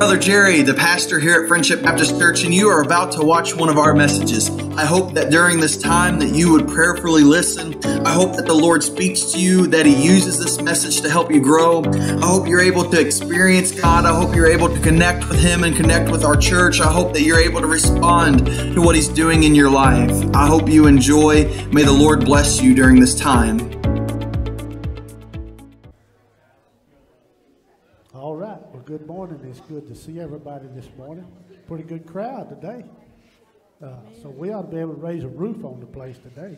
Brother Jerry, the pastor here at Friendship Baptist Church, and you are about to watch one of our messages. I hope that during this time that you would prayerfully listen. I hope that the Lord speaks to you, that He uses this message to help you grow. I hope you're able to experience God. I hope you're able to connect with Him and connect with our church. I hope that you're able to respond to what He's doing in your life. I hope you enjoy. May the Lord bless you during this time. It's good to see everybody this morning. Pretty good crowd today. Uh, so we ought to be able to raise a roof on the place today.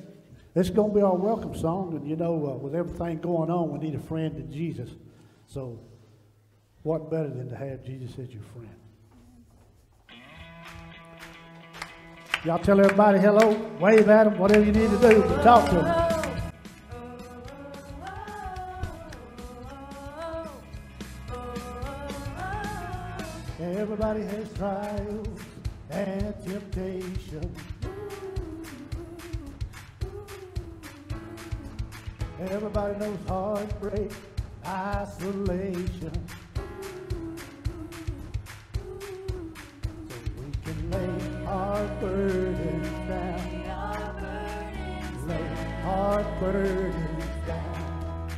It's going to be our welcome song, and you know, uh, with everything going on, we need a friend in Jesus. So, what better than to have Jesus as your friend? Y'all tell everybody hello, wave at them, whatever you need to do to talk to them. Everybody has trials and temptation. Everybody knows heartbreak, isolation. So we can lay our burdens down. Lay our burdens down.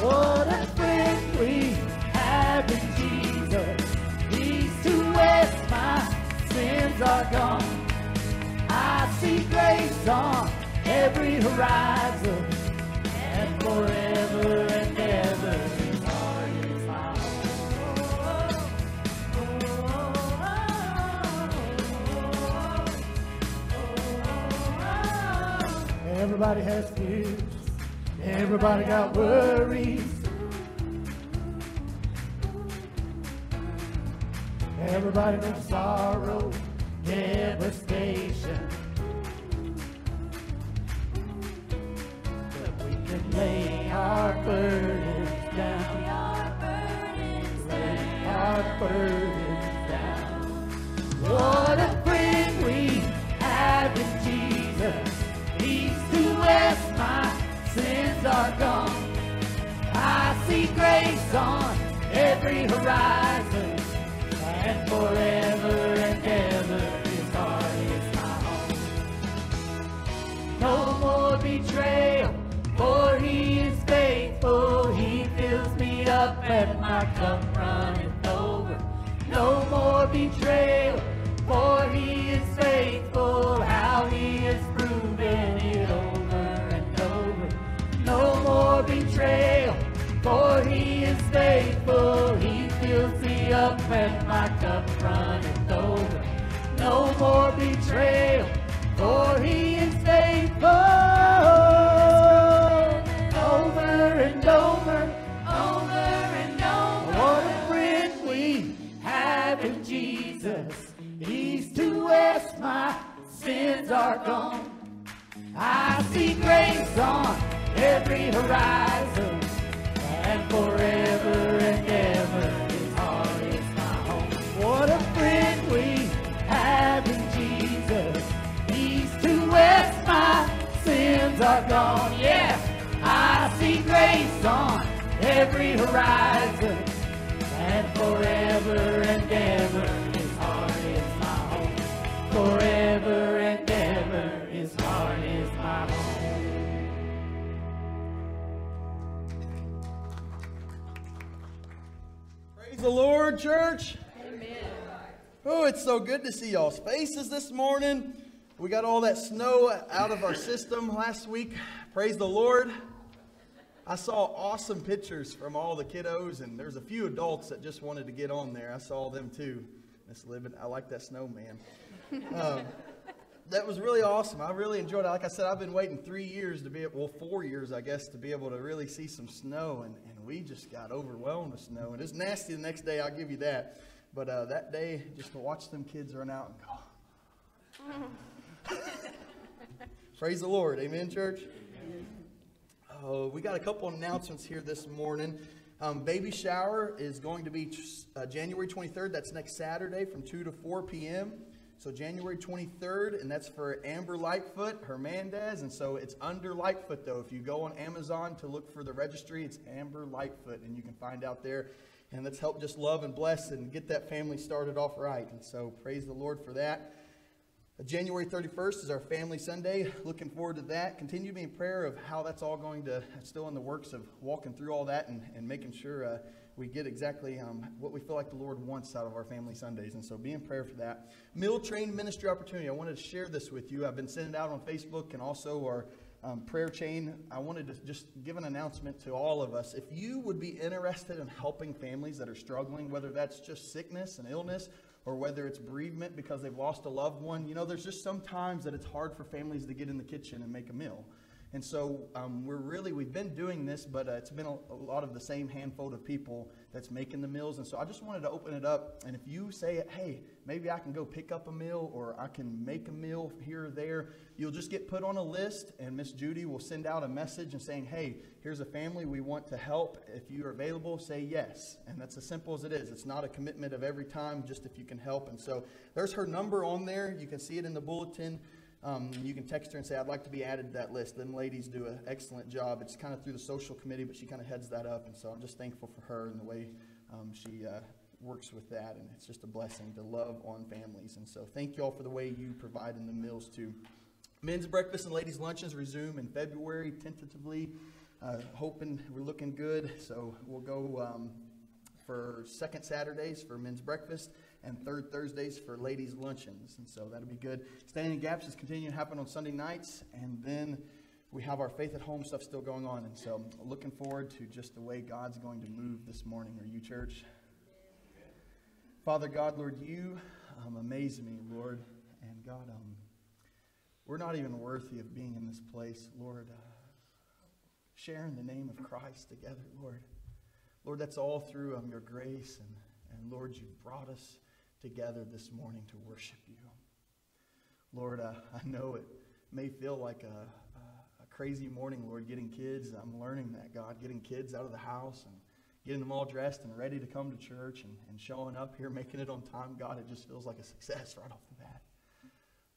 What a friend we have sins are gone. I see grace on every horizon, and forever and ever. Everybody has fears. Everybody got worries. Everybody knows sorrow, devastation. But we can lay our burdens down. Lay our burdens down. What a friend we have in Jesus. East to west, my sins are gone. I see grace on every horizon and forever betrayal, for he is faithful. He fills me up and my cup runneth over. No more betrayal, for he is faithful. How he has proven it over and over. No more betrayal, for he is faithful. He fills me up and my cup runneth over. No more betrayal, for sins are gone. I see grace on every horizon, and forever and ever his heart is my home. What a friend we have in Jesus. East to west, my sins are gone. Yes, I see grace on every horizon, and forever and ever his heart is my home. Forever and the Lord, church. Amen. Oh, it's so good to see y'all's faces this morning. We got all that snow out of our system last week. Praise the Lord. I saw awesome pictures from all the kiddos, and there's a few adults that just wanted to get on there. I saw them too. Miss Living, I like that snowman. Um, that was really awesome. I really enjoyed it. Like I said, I've been waiting three years to be, well, four years, I guess, to be able to really see some snow, and, and we just got overwhelmed with snow. And it's nasty the next day, I'll give you that. But uh, that day, just to watch them kids run out and go. Praise the Lord. Amen, church. Oh, we got a couple announcements here this morning. Um, baby shower is going to be uh, January 23rd. That's next Saturday from 2 to 4 p.m. So January 23rd, and that's for Amber Lightfoot, Hernandez. And so it's under Lightfoot, though. If you go on Amazon to look for the registry, it's Amber Lightfoot, and you can find out there. And let's help just love and bless and get that family started off right. And so praise the Lord for that. January 31st is our Family Sunday. Looking forward to that. Continue to be in prayer of how that's all going to, still in the works of walking through all that and, and making sure uh, we get exactly um, what we feel like the Lord wants out of our Family Sundays. And so be in prayer for that. Meal Train Ministry Opportunity. I wanted to share this with you. I've been sending out on Facebook and also our um, prayer chain. I wanted to just give an announcement to all of us. If you would be interested in helping families that are struggling, whether that's just sickness and illness, or whether it's bereavement because they've lost a loved one. You know, there's just sometimes that it's hard for families to get in the kitchen and make a meal. And so um, we're really, we've been doing this, but uh, it's been a, a, lot of the same handful of people that's making the meals. And so I just wanted to open it up. And if you say, hey, maybe I can go pick up a meal or I can make a meal here or there, you'll just get put on a list. And Miss Judy will send out a message and saying, hey, here's a family we want to help. If you're available, say yes. And that's as simple as it is. It's not a commitment of every time, just if you can help. And so there's her number on there. You can see it in the bulletin. Um, you can text her and say, I'd like to be added to that list. Them ladies do an excellent job. It's kind of through the social committee, but she kind of heads that up. And so I'm just thankful for her and the way um, she uh, works with that. And it's just a blessing to love on families. And so thank you all for the way you provide in the meals too. Men's breakfast and ladies' lunches resume in February, tentatively. Uh, hoping we're looking good. So we'll go um, for second Saturdays for men's breakfast and third Thursdays for ladies' luncheons. And so that'll be good. Standing Gaps is continuing to happen on Sunday nights. And then we have our faith at home stuff still going on. And so looking forward to just the way God's going to move this morning. Are you, church? Father God, Lord, you um, amaze me, Lord. And God, um, we're not even worthy of being in this place, Lord. Uh, sharing the name of Christ together, Lord. Lord, that's all through um, your grace. And, and Lord, you've brought us together this morning to worship you. Lord, uh, I know it may feel like a, a, a, crazy morning, Lord, getting kids. I'm learning that, God, getting kids out of the house and getting them all dressed and ready to come to church and, and showing up here, making it on time. God, it just feels like a success right off the bat.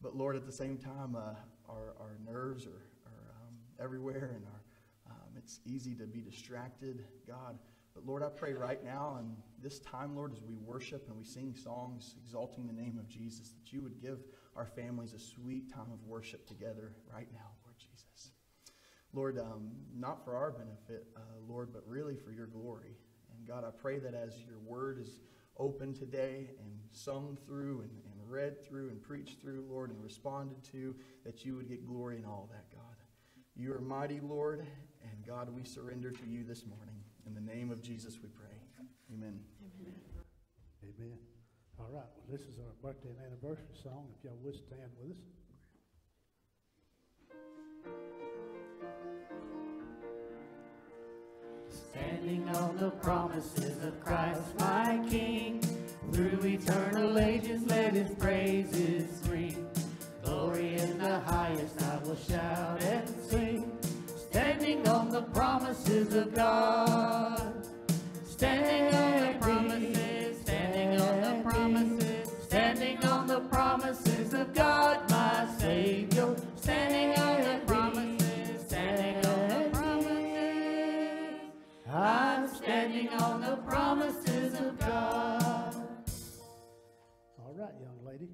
But Lord, at the same time, uh, our, our nerves are, are um, everywhere and our, um, it's easy to be distracted. God, but Lord, I pray right now and this time, Lord, as we worship and we sing songs exalting the name of Jesus, that you would give our families a sweet time of worship together right now, Lord Jesus. Lord, um, not for our benefit, uh, Lord, but really for your glory. And God, I pray that as your word is open today and sung through and, and read through and preached through, Lord, and responded to, that you would get glory in all that, God. You are mighty, Lord, and God, we surrender to you this morning. In the name of Jesus we pray. Amen. Amen. Amen. All right. Well, this is our birthday and anniversary song. If y'all would stand with us. Standing on the promises of Christ, my King, through eternal ages, let His praises ring. Glory in the highest, I will shout and sing standing on the promises of God. Standing on the promises, standing on the promises, standing on the promises of God, my Savior. Standing on the promises, standing on the promises. I'm standing on the promises of God. All right, young lady.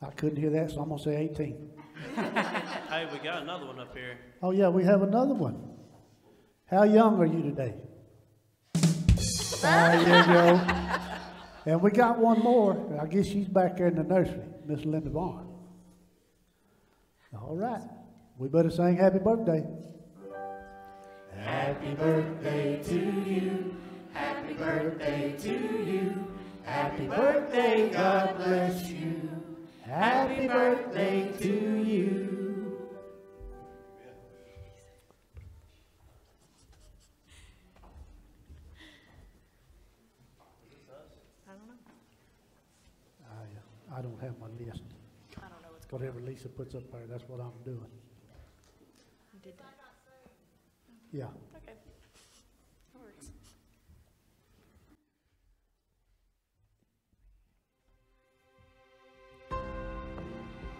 I couldn't hear that, so I'm going to say 18. hey, we got another one up here. Oh, yeah, we have another one. How young are you today? There you go. And we got one more. I guess she's back there in the nursery, Miss Linda Vaughn. All right. We better sing happy birthday. Happy birthday to you. Happy birthday to you. Happy birthday, God bless you. Happy birthday to you. I don't know. I, I don't have my list. I don't know what's going Whatever Lisa puts up there, that's what I'm doing. You did that. Yeah.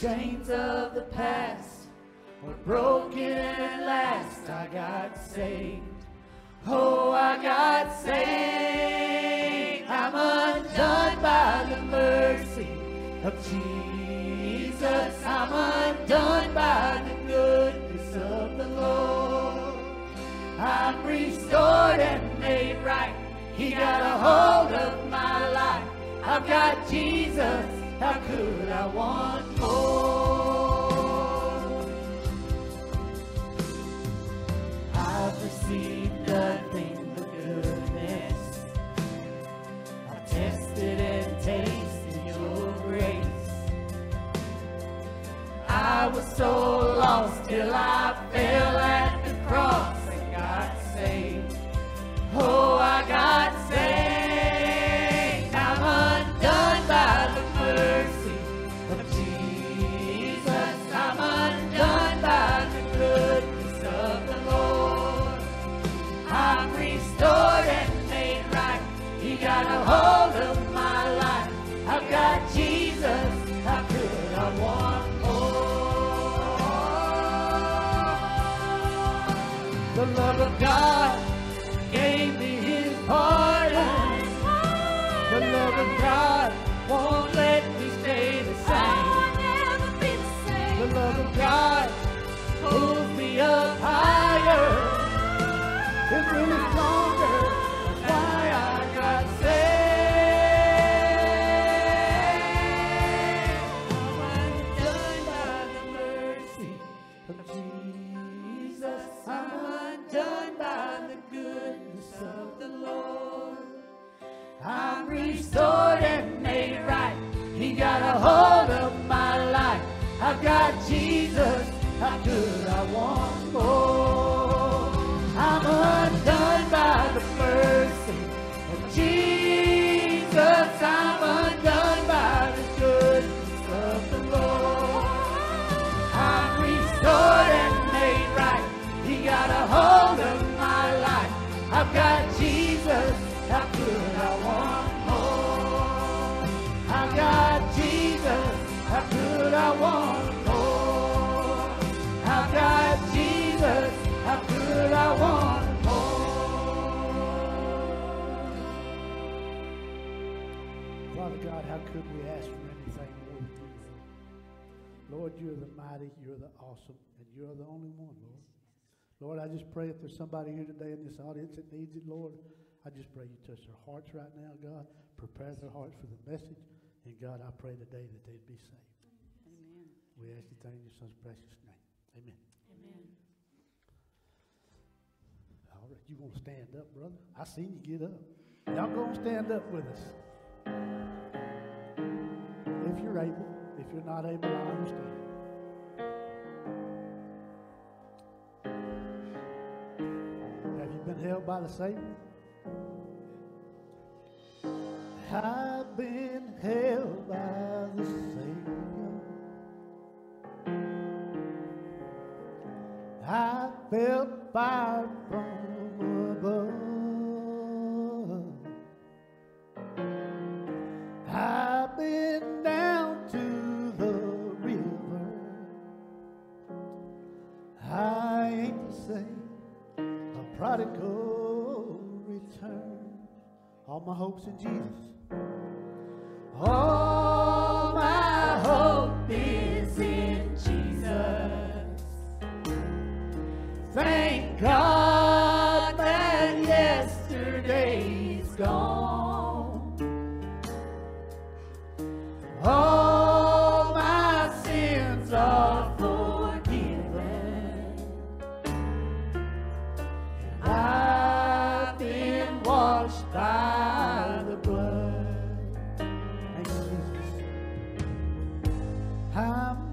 chains of the past were broken at last. I got saved. Oh, I got saved. I'm undone by the mercy of Jesus. I'm undone by the goodness of the Lord. I'm restored and made right. He got a hold of my life. I've got Jesus. How could I want till I restored and made right. He got a hold of my life. I've got Jesus. You're the mighty, you're the awesome, and you're the only one, Lord. Lord, I just pray if there's somebody here today in this audience that needs it, Lord, I just pray you touch their hearts right now, God. Prepare their hearts for the message. And God, I pray today that they'd be saved. Amen. We ask you to in your son's precious name. Amen. Amen. All right, you want to stand up, brother? I seen you get up. Y'all go and stand up with us. If you're able. If you're not able, I understand. Held by the Savior? I've been held by the Savior. I felt fire from above. I've been down to the river. I ain't the same. Prodigal return. All my hopes in Jesus. All I'm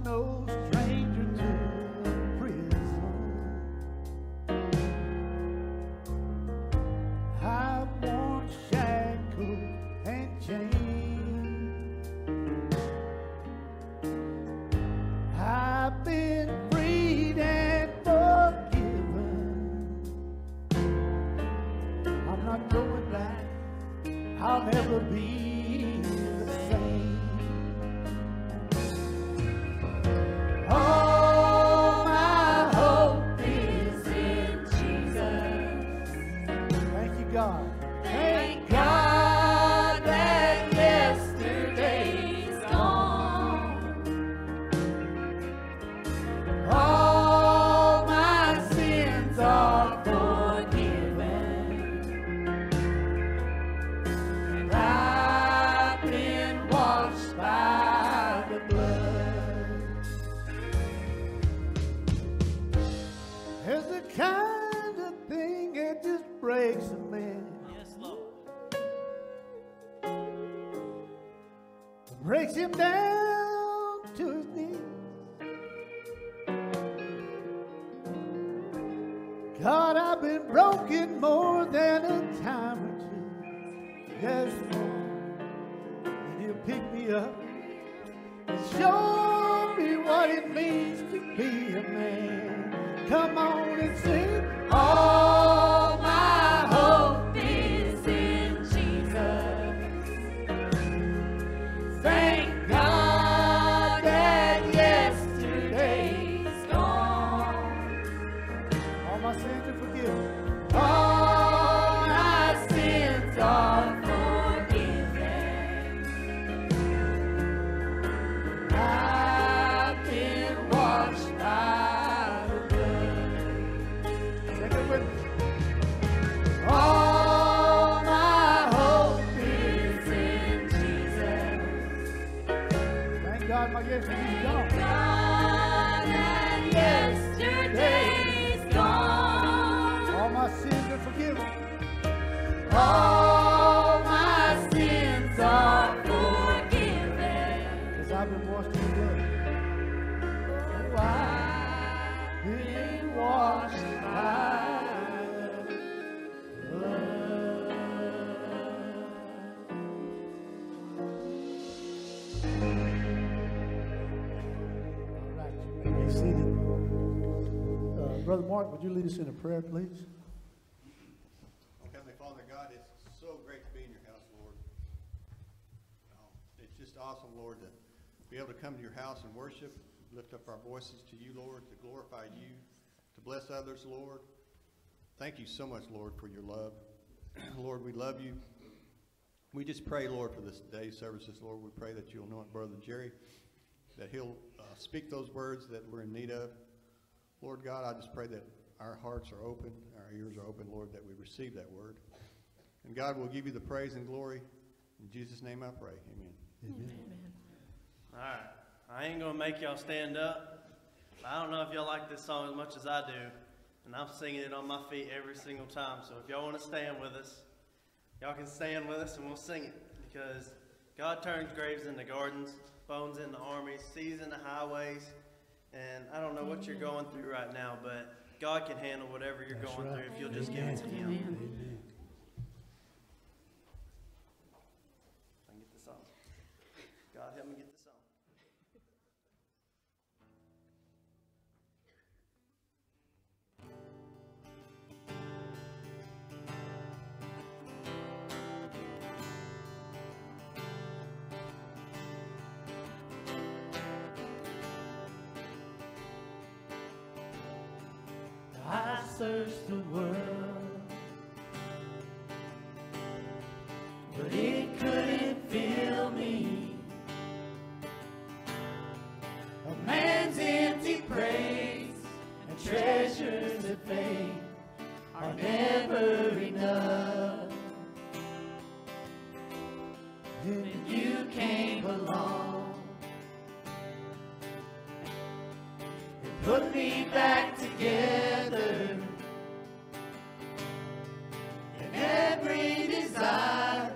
Brother Mark, would you lead us in a prayer, please? Heavenly Father God, it's so great to be in your house, Lord. Um, It's just awesome, Lord, to able to come to your house and worship, lift up our voices to you, Lord, to glorify you, to bless others, Lord. Thank you so much, Lord, for your love. Lord, we love you. We just pray, Lord, for this day's services, Lord. We pray that you'll anoint Brother Jerry, that he'll uh, speak those words that we're in need of. Lord God, I just pray that our hearts are open, our ears are open, Lord, that we receive that word. And God will give you the praise and glory. In Jesus' name I pray. Amen. All right. I ain't going to make y'all stand up. I don't know if y'all like this song as much as I do. And I'm singing it on my feet every single time. So if y'all want to stand with us, y'all can stand with us and we'll sing it. Because God turns graves into gardens, bones into armies, seas into highways. And I don't know what you're going through right now, but God can handle whatever you're That's going right. through if you'll just give it to Him. Amen. The world, but it couldn't fill me. A man's empty praise and treasures of fame are never enough. Then you came along and put me back together. Every desire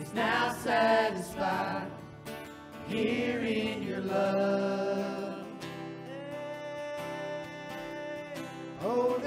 is now satisfied here in your love. Oh,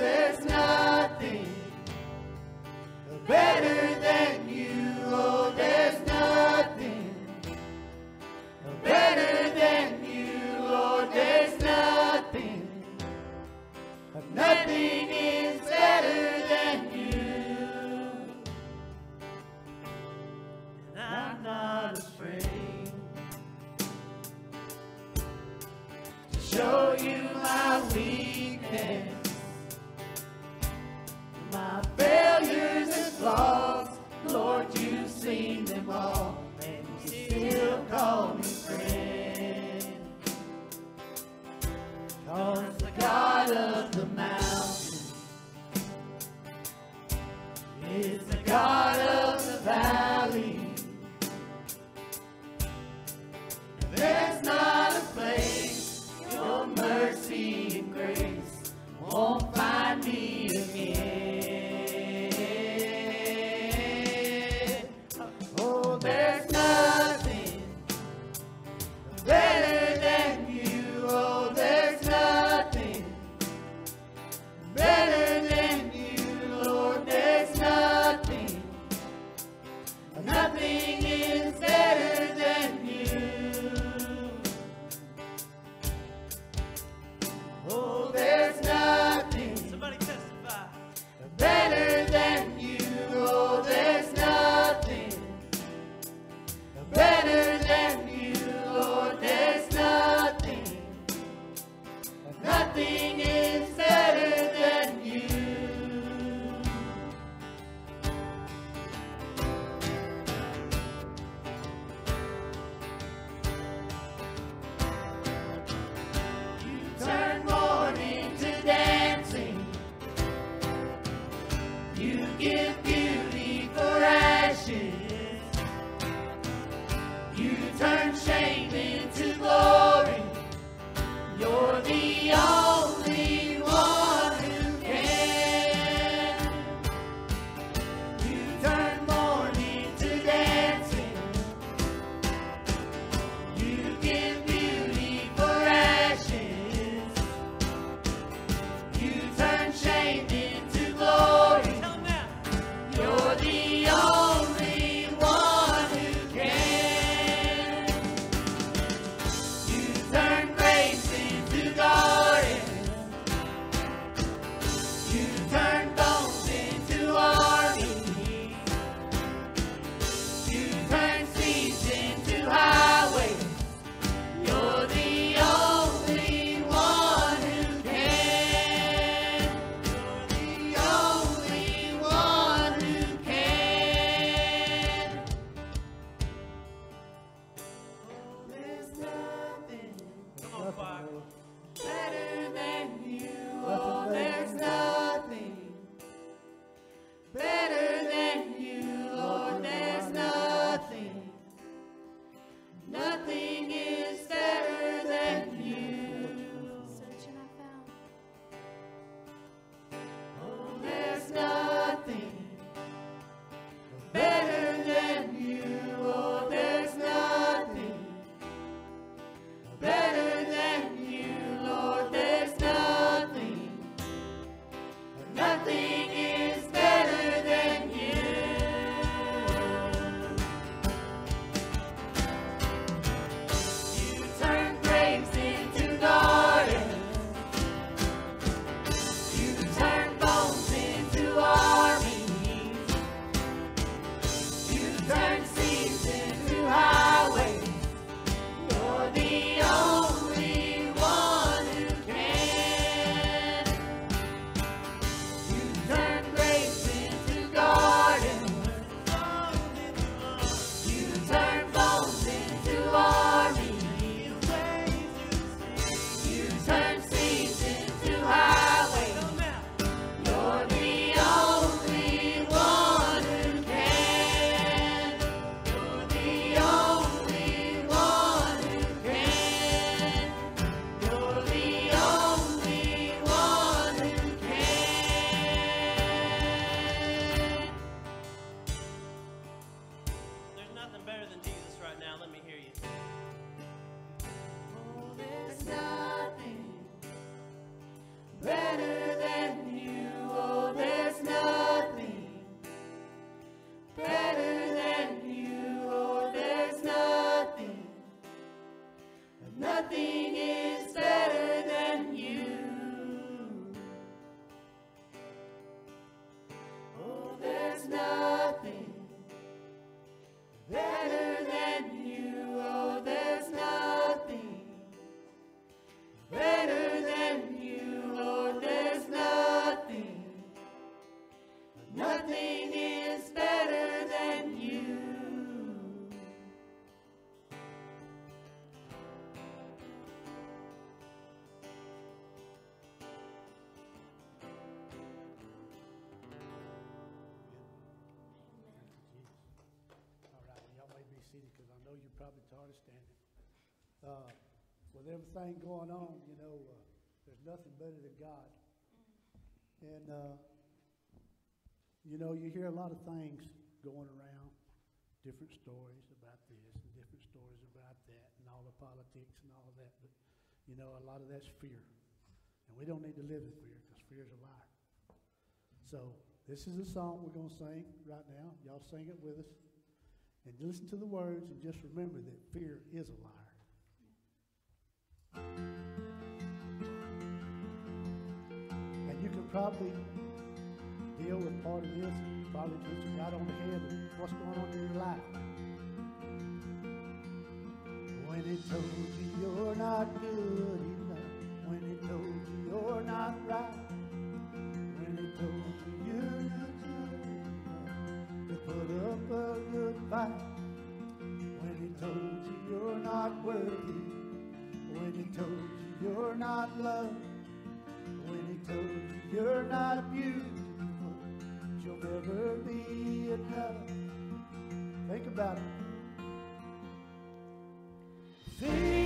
with everything going on, you know, uh, there's nothing better than God. And, uh, you know, you hear a lot of things going around, different stories about this and different stories about that and all the politics and all that. But, you know, a lot of that's fear. And we don't need to live in fear because fear is a liar. So this is a song we're going to sing right now. Y'all sing it with us. And listen to the words and just remember that fear is a liar. Probably deal with part of this probably hit you right on the head of what's going on in your life. When it told you you're not good enough, when it told you you're not right, when it told you you're not good enough to put up a good fight, when it told you you're not worthy, when it told you you're not loved, you're not beautiful, you'll never be enough. Think about it. Fear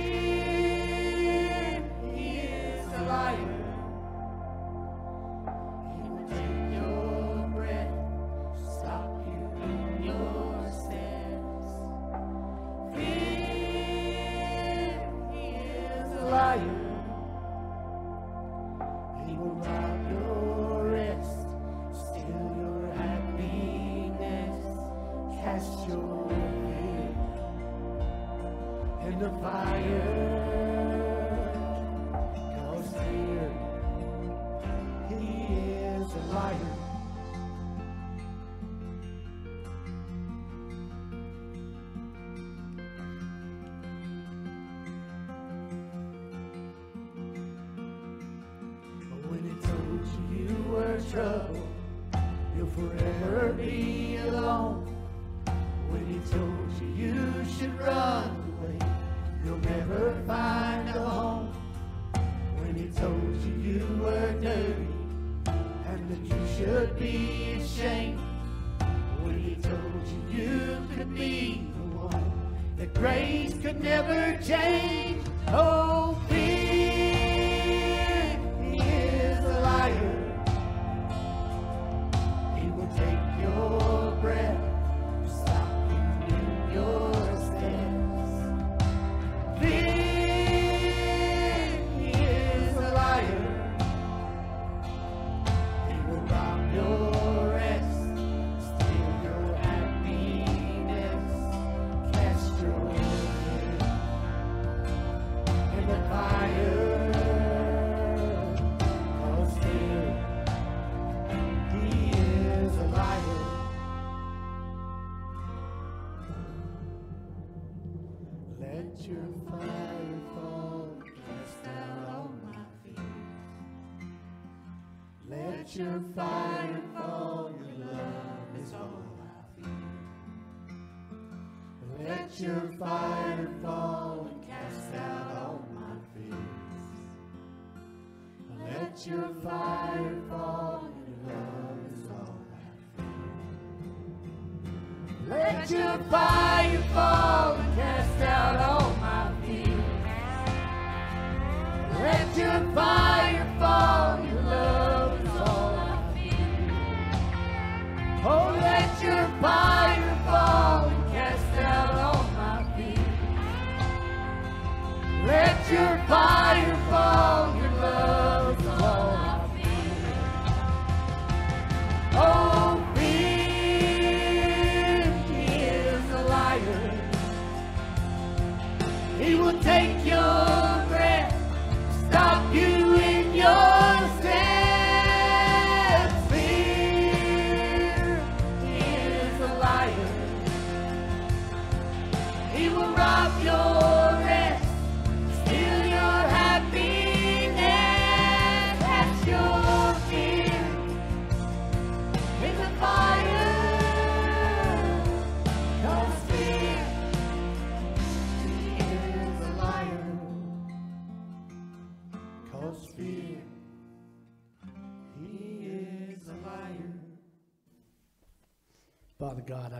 the fire.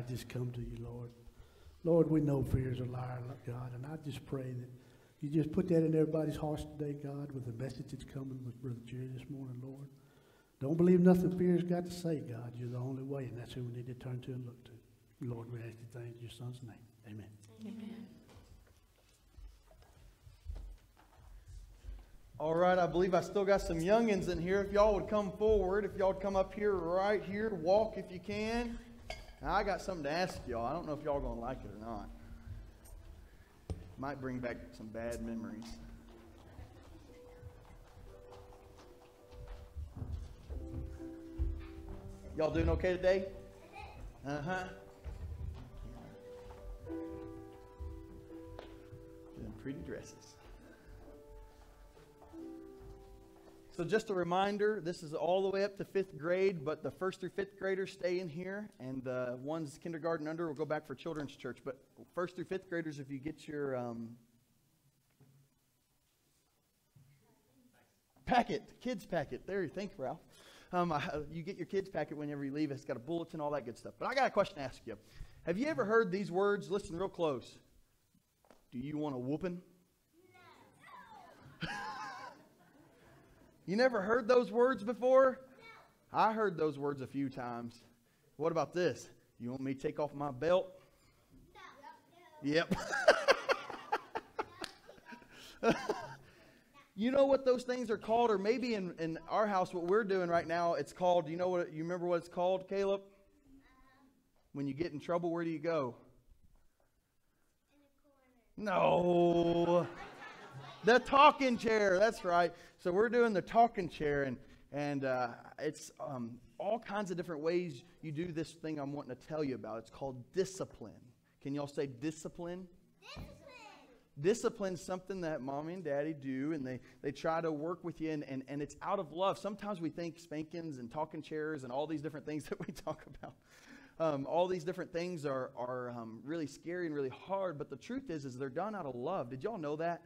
I just come to you, Lord, Lord, we know fear is a liar, God, and I just pray that you just put that in everybody's hearts today, God, with the message that's coming with Brother Jerry this morning, Lord. Don't believe nothing fear's got to say, God. You're the only way, and that's who we need to turn to and look to. Lord, we ask you things in your son's name. Amen. Amen. All right, I believe I still got some youngins in here. If y'all would come forward, if y'all would come up here, right here, walk if you can. Now, I got something to ask y'all. I don't know if y'all are going to like it or not. Might bring back some bad memories. Y'all doing okay today? Uh huh. Doing pretty dresses. So, just a reminder this is all the way up to fifth grade, but the first through fifth graders stay in here, and the ones kindergarten under will go back for children's church. But first through fifth graders, if you get your um, packet, kids packet, there you think, Ralph. Um, I, you get your kids packet whenever you leave. It's got a bulletin, and all that good stuff. But I got a question to ask you. Have you ever heard these words? Listen real close. Do you want a whooping? You never heard those words before? No. I heard those words a few times. What about this? You want me to take off my belt? No. Yep. you know what those things are called? Or maybe in, in our house, what we're doing right now, it's called, you know what, you remember what it's called, Caleb? When you get in trouble, where do you go? No. The talking chair. That's right. So we're doing the talking chair, and and uh, it's um, all kinds of different ways you do this thing I'm wanting to tell you about. It's called discipline. Can y'all say discipline? Discipline. Discipline's something that mommy and daddy do, and they, they try to work with you, and, and, and it's out of love. Sometimes we think spankings and talking chairs and all these different things that we talk about. Um, all these different things are, are um, really scary and really hard, but the truth is, is they're done out of love. Did y'all know that?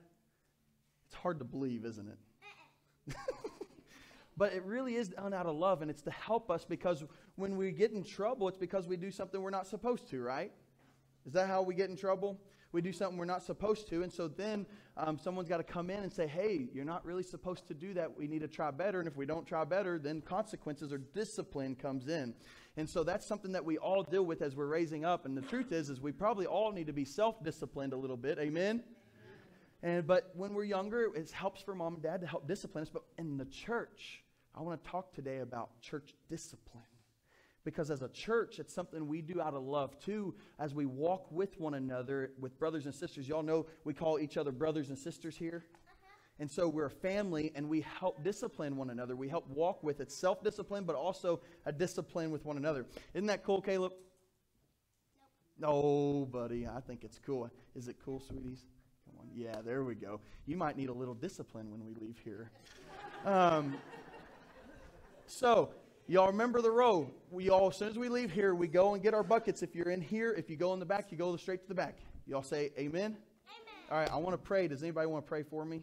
It's hard to believe, isn't it? but it really is done out of love, and it's to help us because when we get in trouble, it's because we do something we're not supposed to, right? Is that how we get in trouble? We do something we're not supposed to, and so then um, someone's got to come in and say, hey, you're not really supposed to do that. We need to try better, and if we don't try better, then consequences or discipline comes in. And so that's something that we all deal with as we're raising up, and the truth is, is we probably all need to be self-disciplined a little bit. Amen? And, but when we're younger, it helps for mom and dad to help discipline us. But in the church, I want to talk today about church discipline. Because as a church, it's something we do out of love too, as we walk with one another, with brothers and sisters. Y'all know we call each other brothers and sisters here. Uh-huh. And so we're a family and we help discipline one another. We help walk with it, self discipline, but also a discipline with one another. Isn't that cool, Caleb? Nope. No, buddy. I think it's cool. Is it cool, sweeties? Yeah, there we go. You might need a little discipline when we leave here. Um, so, y'all remember the row. We all, as soon as we leave here, we go and get our buckets. If you're in here, if you go in the back, you go straight to the back. Y'all say amen? Amen. All right, I want to pray. Does anybody want to pray for me?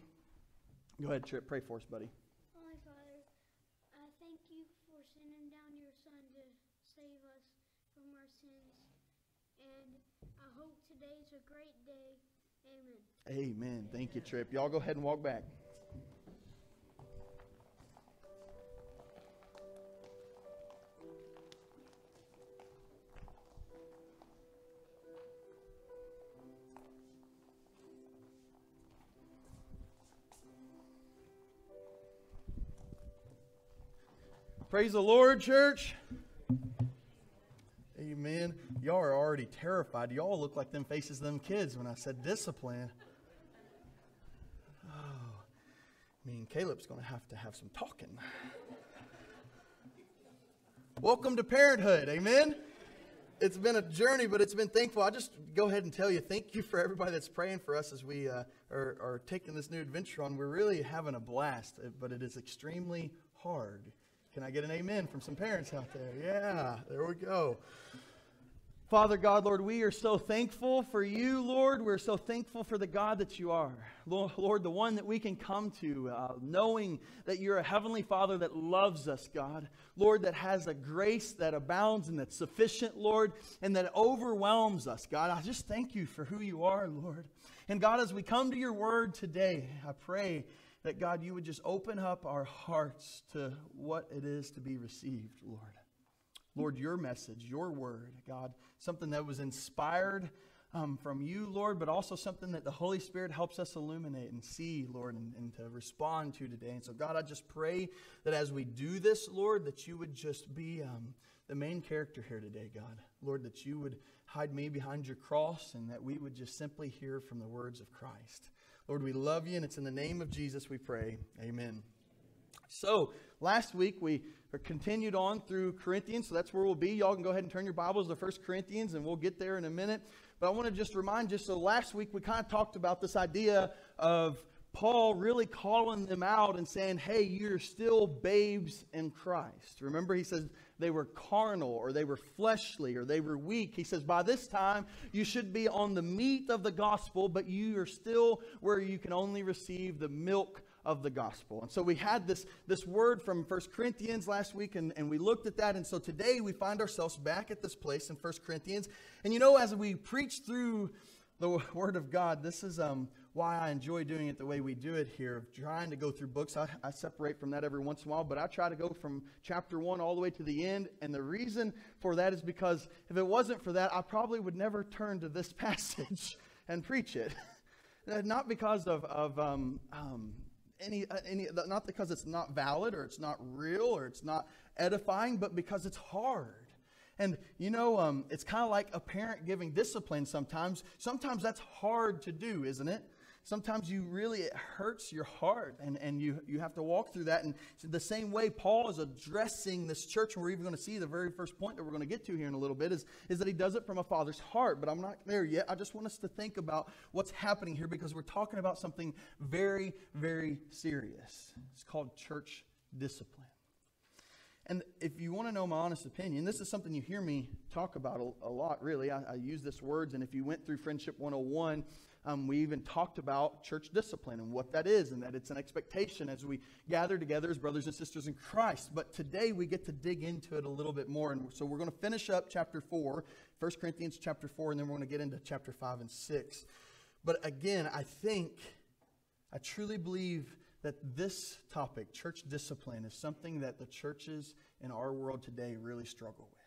Go ahead, Trip. Pray for us, buddy. Holy Father, I thank you for sending down your Son to save us from our sins. And I hope today's a great day. Amen. Thank you, Trip. Y'all go ahead and walk back. Praise the Lord, church. Amen. Y'all are already terrified. Y'all look like them faces of them kids when I said discipline. Oh, I mean, Caleb's going to have to have some talking. Welcome to parenthood. Amen. It's been a journey, but it's been thankful. I just go ahead and tell you thank you for everybody that's praying for us as we uh, are, are taking this new adventure on. We're really having a blast, but it is extremely hard. Can I get an amen from some parents out there? Yeah, there we go. Father God, Lord, we are so thankful for you, Lord. We're so thankful for the God that you are. Lord, the one that we can come to, uh, knowing that you're a heavenly Father that loves us, God. Lord, that has a grace that abounds and that's sufficient, Lord, and that overwhelms us, God. I just thank you for who you are, Lord. And God, as we come to your word today, I pray that, God, you would just open up our hearts to what it is to be received, Lord. Lord, your message, your word, God, something that was inspired um, from you, Lord, but also something that the Holy Spirit helps us illuminate and see, Lord, and, and to respond to today. And so, God, I just pray that as we do this, Lord, that you would just be um, the main character here today, God. Lord, that you would hide me behind your cross and that we would just simply hear from the words of Christ. Lord, we love you, and it's in the name of Jesus we pray. Amen. So, last week we continued on through Corinthians, so that's where we'll be. Y'all can go ahead and turn your Bibles to First Corinthians, and we'll get there in a minute. But I want to just remind you so, last week we kind of talked about this idea of Paul really calling them out and saying, hey, you're still babes in Christ. Remember, he says they were carnal or they were fleshly or they were weak. He says, by this time, you should be on the meat of the gospel, but you are still where you can only receive the milk of the gospel. And so we had this, this word from First Corinthians last week, and, and we looked at that. And so today we find ourselves back at this place in First Corinthians. And you know, as we preach through the Word of God, this is um, why I enjoy doing it the way we do it here, trying to go through books. I, I separate from that every once in a while, but I try to go from chapter one all the way to the end. And the reason for that is because if it wasn't for that, I probably would never turn to this passage and preach it. Not because of, of um, um, any, uh, any, not because it's not valid or it's not real or it's not edifying, but because it's hard. And you know, um, it's kind of like a parent giving discipline sometimes. Sometimes that's hard to do, isn't it? Sometimes you really, it hurts your heart and, and you, you have to walk through that. And the same way Paul is addressing this church, and we're even going to see the very first point that we're going to get to here in a little bit, is, is that he does it from a father's heart. But I'm not there yet. I just want us to think about what's happening here because we're talking about something very, very serious. It's called church discipline. And if you want to know my honest opinion, this is something you hear me talk about a, a lot, really. I, I, use this words, and if you went through Friendship 101, um, we even talked about church discipline and what that is, and that it's an expectation as we gather together as brothers and sisters in Christ. But today we get to dig into it a little bit more. And so we're going to finish up chapter 4, 1 Corinthians chapter 4, and then we're going to get into chapter 5 and 6. But again, I think, I truly believe that this topic, church discipline, is something that the churches in our world today really struggle with.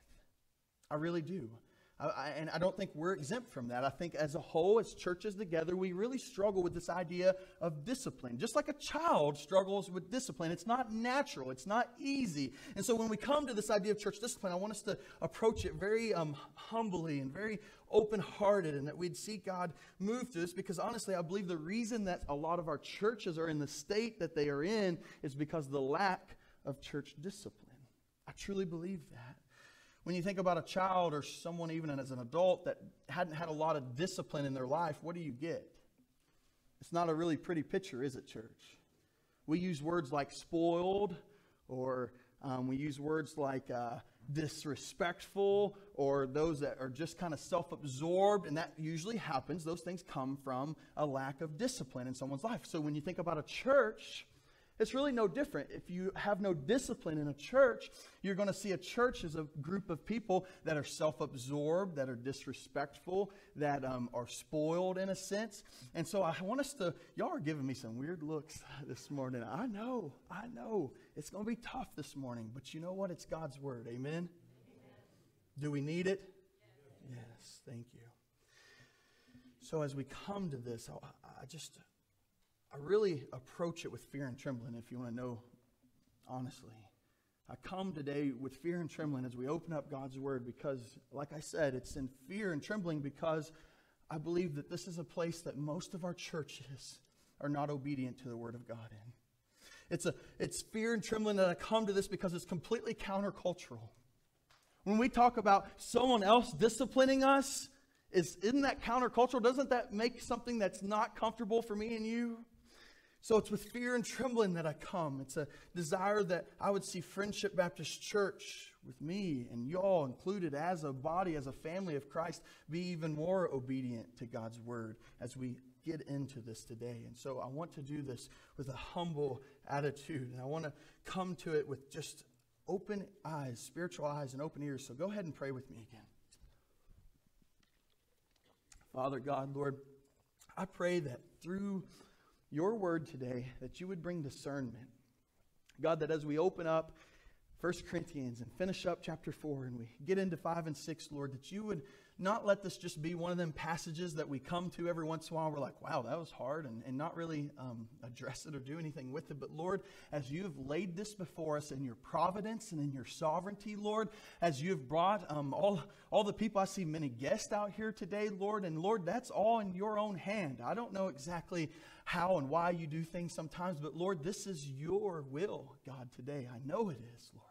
I really do. I, and I don't think we're exempt from that. I think as a whole, as churches together, we really struggle with this idea of discipline. Just like a child struggles with discipline, it's not natural, it's not easy. And so when we come to this idea of church discipline, I want us to approach it very um, humbly and very open hearted, and that we'd see God move through this because honestly, I believe the reason that a lot of our churches are in the state that they are in is because of the lack of church discipline. I truly believe that. When you think about a child or someone, even as an adult, that hadn't had a lot of discipline in their life, what do you get? It's not a really pretty picture, is it, church? We use words like spoiled, or um, we use words like uh, disrespectful, or those that are just kind of self absorbed, and that usually happens. Those things come from a lack of discipline in someone's life. So when you think about a church, it's really no different. If you have no discipline in a church, you're going to see a church as a group of people that are self absorbed, that are disrespectful, that um, are spoiled in a sense. And so I want us to, y'all are giving me some weird looks this morning. I know, I know. It's going to be tough this morning, but you know what? It's God's word. Amen? Amen. Do we need it? Yes. yes, thank you. So as we come to this, I, I just I really approach it with fear and trembling, if you want to know honestly. I come today with fear and trembling as we open up God's Word because, like I said, it's in fear and trembling because I believe that this is a place that most of our churches are not obedient to the Word of God in. It's, a, it's fear and trembling that I come to this because it's completely countercultural. When we talk about someone else disciplining us, is, isn't that countercultural? Doesn't that make something that's not comfortable for me and you? So it's with fear and trembling that I come. It's a desire that I would see Friendship Baptist Church with me and y'all included as a body, as a family of Christ, be even more obedient to God's word as we get into this today. And so I want to do this with a humble attitude, and I want to come to it with just open eyes, spiritual eyes, and open ears. So go ahead and pray with me again. Father God, Lord, I pray that through your word today, that you would bring discernment. God, that as we open up 1 Corinthians and finish up chapter 4 and we get into 5 and 6, Lord, that you would not let this just be one of them passages that we come to every once in a while. We're like, wow, that was hard, and, and not really um, address it or do anything with it. But Lord, as you have laid this before us in your providence and in your sovereignty, Lord, as you have brought um, all, all the people, I see many guests out here today, Lord, and Lord, that's all in your own hand. I don't know exactly how and why you do things sometimes, but Lord, this is your will, God, today. I know it is, Lord.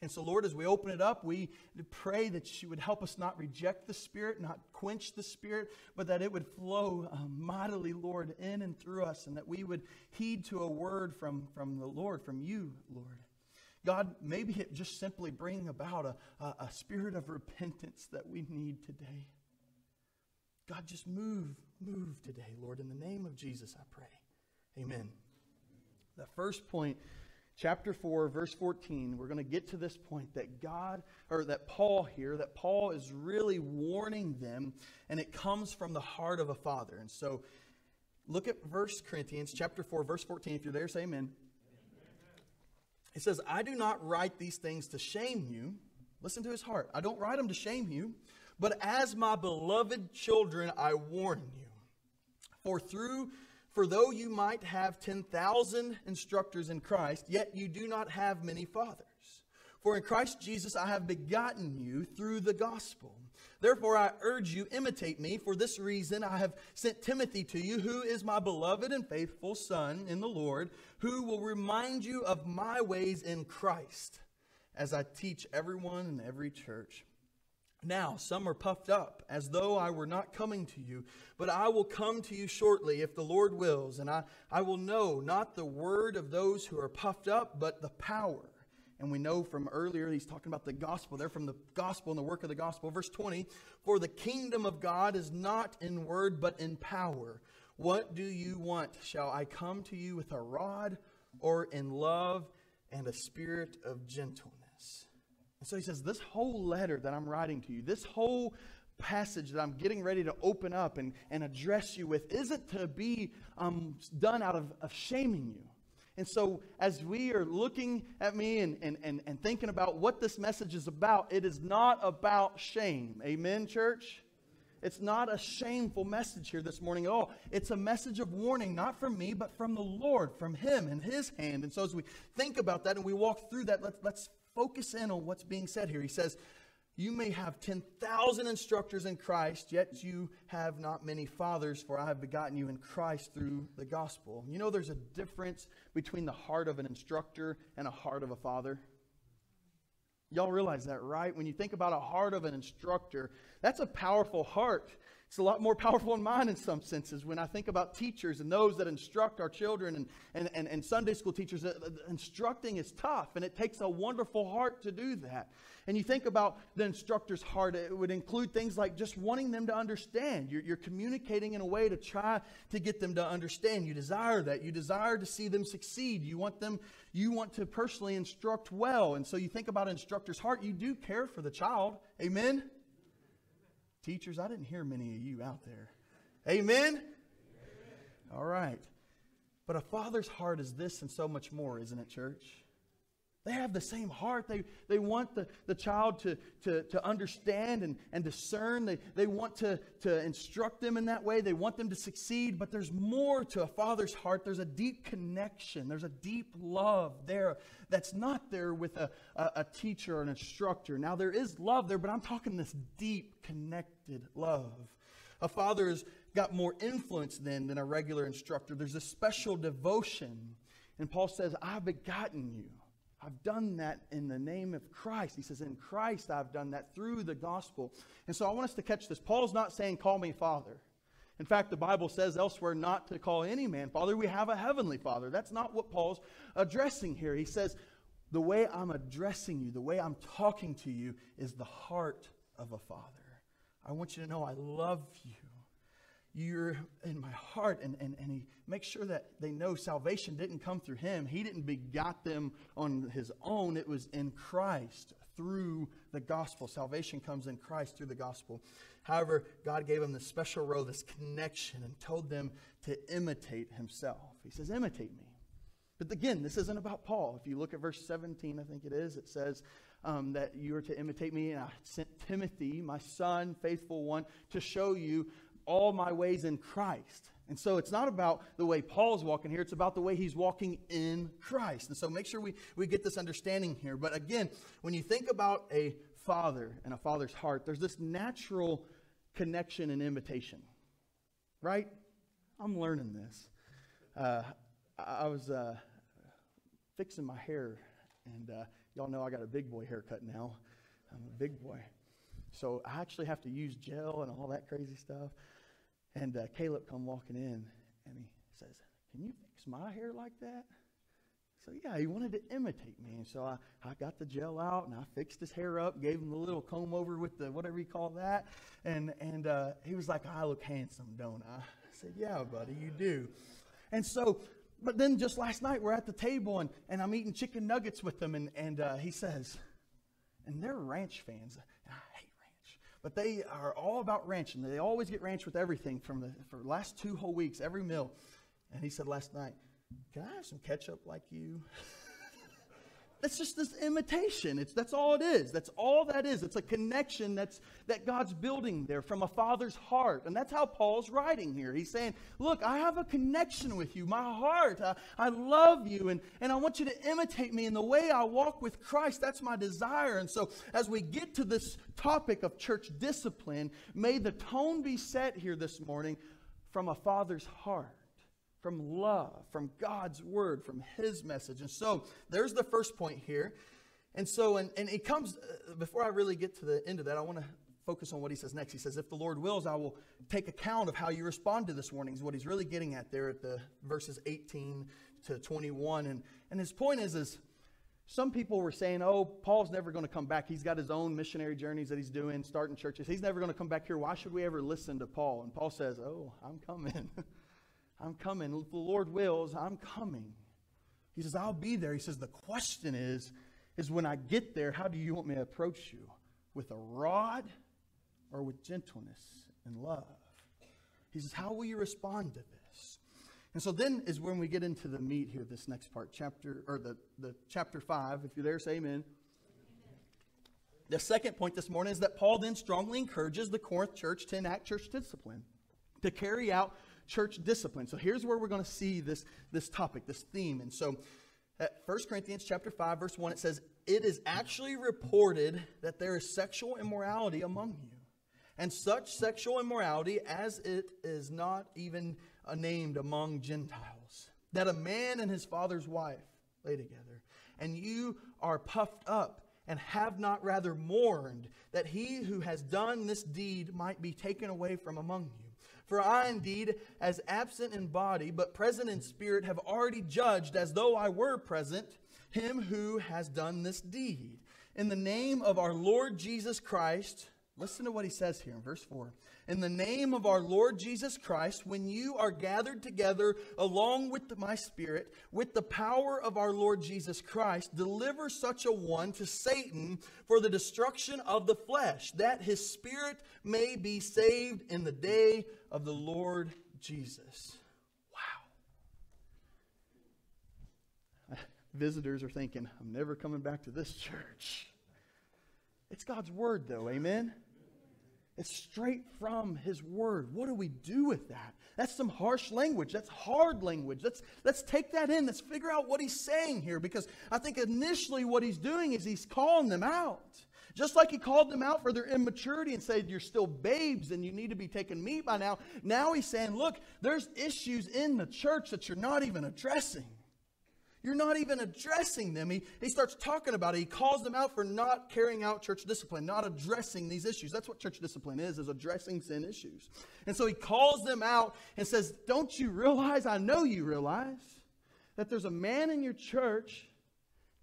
And so, Lord, as we open it up, we pray that you would help us not reject the Spirit, not quench the Spirit, but that it would flow um, mightily, Lord, in and through us, and that we would heed to a word from, from the Lord, from you, Lord. God, maybe it just simply bring about a, a, a spirit of repentance that we need today. God, just move, move today, Lord. In the name of Jesus, I pray. Amen. The first point chapter 4 verse 14 we're going to get to this point that god or that paul here that paul is really warning them and it comes from the heart of a father and so look at verse corinthians chapter 4 verse 14 if you're there say amen it says i do not write these things to shame you listen to his heart i don't write them to shame you but as my beloved children i warn you for through for though you might have 10,000 instructors in Christ, yet you do not have many fathers. For in Christ Jesus I have begotten you through the gospel. Therefore I urge you, imitate me. For this reason I have sent Timothy to you, who is my beloved and faithful son in the Lord, who will remind you of my ways in Christ, as I teach everyone in every church. Now, some are puffed up, as though I were not coming to you, but I will come to you shortly, if the Lord wills, and I, I will know not the word of those who are puffed up, but the power. And we know from earlier, he's talking about the gospel. They're from the gospel and the work of the gospel. Verse 20 For the kingdom of God is not in word, but in power. What do you want? Shall I come to you with a rod, or in love and a spirit of gentleness? And so he says, This whole letter that I'm writing to you, this whole passage that I'm getting ready to open up and, and address you with, isn't to be um, done out of, of shaming you. And so, as we are looking at me and, and, and, and thinking about what this message is about, it is not about shame. Amen, church? It's not a shameful message here this morning at all. It's a message of warning, not from me, but from the Lord, from Him and His hand. And so, as we think about that and we walk through that, let's, let's focus in on what's being said here. He says, You may have 10,000 instructors in Christ, yet you have not many fathers, for I have begotten you in Christ through the gospel. You know, there's a difference between the heart of an instructor and a heart of a father. Y'all realize that, right? When you think about a heart of an instructor, that's a powerful heart. It's a lot more powerful in mine in some senses when I think about teachers and those that instruct our children and, and, and, and Sunday school teachers. Uh, instructing is tough, and it takes a wonderful heart to do that. And you think about the instructor's heart, it would include things like just wanting them to understand. You're, you're communicating in a way to try to get them to understand. You desire that. You desire to see them succeed. You want them, you want to personally instruct well. And so you think about instructor's heart, you do care for the child. Amen? Teachers, I didn't hear many of you out there. Amen? Amen? All right. But a father's heart is this and so much more, isn't it, church? They have the same heart. They, they want the, the child to, to, to understand and, and discern. They, they want to, to instruct them in that way. They want them to succeed. But there's more to a father's heart. There's a deep connection. There's a deep love there that's not there with a, a, a teacher or an instructor. Now, there is love there, but I'm talking this deep, connected love. A father has got more influence then than a regular instructor. There's a special devotion. And Paul says, I've begotten you. I've done that in the name of Christ. He says, In Christ, I've done that through the gospel. And so I want us to catch this. Paul's not saying, Call me Father. In fact, the Bible says elsewhere not to call any man Father. We have a heavenly Father. That's not what Paul's addressing here. He says, the way I'm addressing you, the way I'm talking to you, is the heart of a father. I want you to know I love you. You're in my heart. And, and, and he makes sure that they know salvation didn't come through him. He didn't begot them on his own, it was in Christ through the gospel. Salvation comes in Christ through the gospel. However, God gave them this special role, this connection, and told them to imitate himself. He says, Imitate me. But again, this isn't about Paul. If you look at verse 17, I think it is, it says um, that you are to imitate me. And I sent Timothy, my son, faithful one, to show you all my ways in Christ. And so it's not about the way Paul's walking here, it's about the way he's walking in Christ. And so make sure we, we get this understanding here. But again, when you think about a father and a father's heart, there's this natural connection and imitation, right? I'm learning this. Uh, I was uh, fixing my hair, and uh, y'all know I got a big boy haircut now. I'm a big boy. So I actually have to use gel and all that crazy stuff. And uh, Caleb come walking in, and he says, "Can you fix my hair like that?" So yeah, he wanted to imitate me, and so I, I got the gel out and I fixed his hair up, gave him the little comb over with the whatever you call that, and and uh, he was like, "I look handsome, don't I?" I said, "Yeah, buddy, you do." And so, but then just last night we're at the table and, and I'm eating chicken nuggets with him, and and uh, he says, and they're ranch fans. But they are all about ranch, and they always get ranch with everything from the for the last two whole weeks, every meal. And he said last night, "Can I have some ketchup like you?" That's just this imitation. It's that's all it is. That's all that is. It's a connection that's that God's building there from a father's heart. And that's how Paul's writing here. He's saying, Look, I have a connection with you. My heart. I, I love you. And, and I want you to imitate me in the way I walk with Christ. That's my desire. And so as we get to this topic of church discipline, may the tone be set here this morning from a father's heart from love, from God's word, from his message. And so there's the first point here. And so, and, and it comes, uh, before I really get to the end of that, I want to focus on what he says next. He says, If the Lord wills, I will take account of how you respond to this warning, is what he's really getting at there at the verses 18 to 21. And, and his point is, is some people were saying, oh, Paul's never going to come back. He's got his own missionary journeys that he's doing, starting churches. He's never going to come back here. Why should we ever listen to Paul? And Paul says, oh, I'm coming. I'm coming. If the Lord wills, I'm coming. He says, I'll be there. He says, the question is, is when I get there, how do you want me to approach you? With a rod or with gentleness and love? He says, how will you respond to this? And so then is when we get into the meat here, this next part, chapter, or the, the chapter five. If you're there, say amen. amen. The second point this morning is that Paul then strongly encourages the Corinth church to enact church discipline, to carry out church discipline. So here's where we're going to see this, this topic, this theme. And so at 1 Corinthians chapter 5, verse 1, it says, It is actually reported that there is sexual immorality among you. And such sexual immorality as it is not even named among Gentiles. That a man and his father's wife lay together. And you are puffed up and have not rather mourned that he who has done this deed might be taken away from among you. For I indeed, as absent in body, but present in spirit, have already judged, as though I were present, him who has done this deed. In the name of our Lord Jesus Christ, listen to what he says here in verse 4 in the name of our Lord Jesus Christ, when you are gathered together along with my spirit, with the power of our Lord Jesus Christ, deliver such a one to Satan for the destruction of the flesh, that his spirit may be saved in the day of the Lord Jesus. Wow. Visitors are thinking, I'm never coming back to this church. It's God's word, though. Amen. It's straight from his word. What do we do with that? That's some harsh language. That's hard language. Let's, let's take that in. Let's figure out what he's saying here because I think initially what he's doing is he's calling them out. Just like he called them out for their immaturity and said, You're still babes and you need to be taking meat by now. Now he's saying, Look, there's issues in the church that you're not even addressing. You're not even addressing them. He, he starts talking about it. He calls them out for not carrying out church discipline, not addressing these issues. That's what church discipline is, is addressing sin issues. And so he calls them out and says, Don't you realize, I know you realize, that there's a man in your church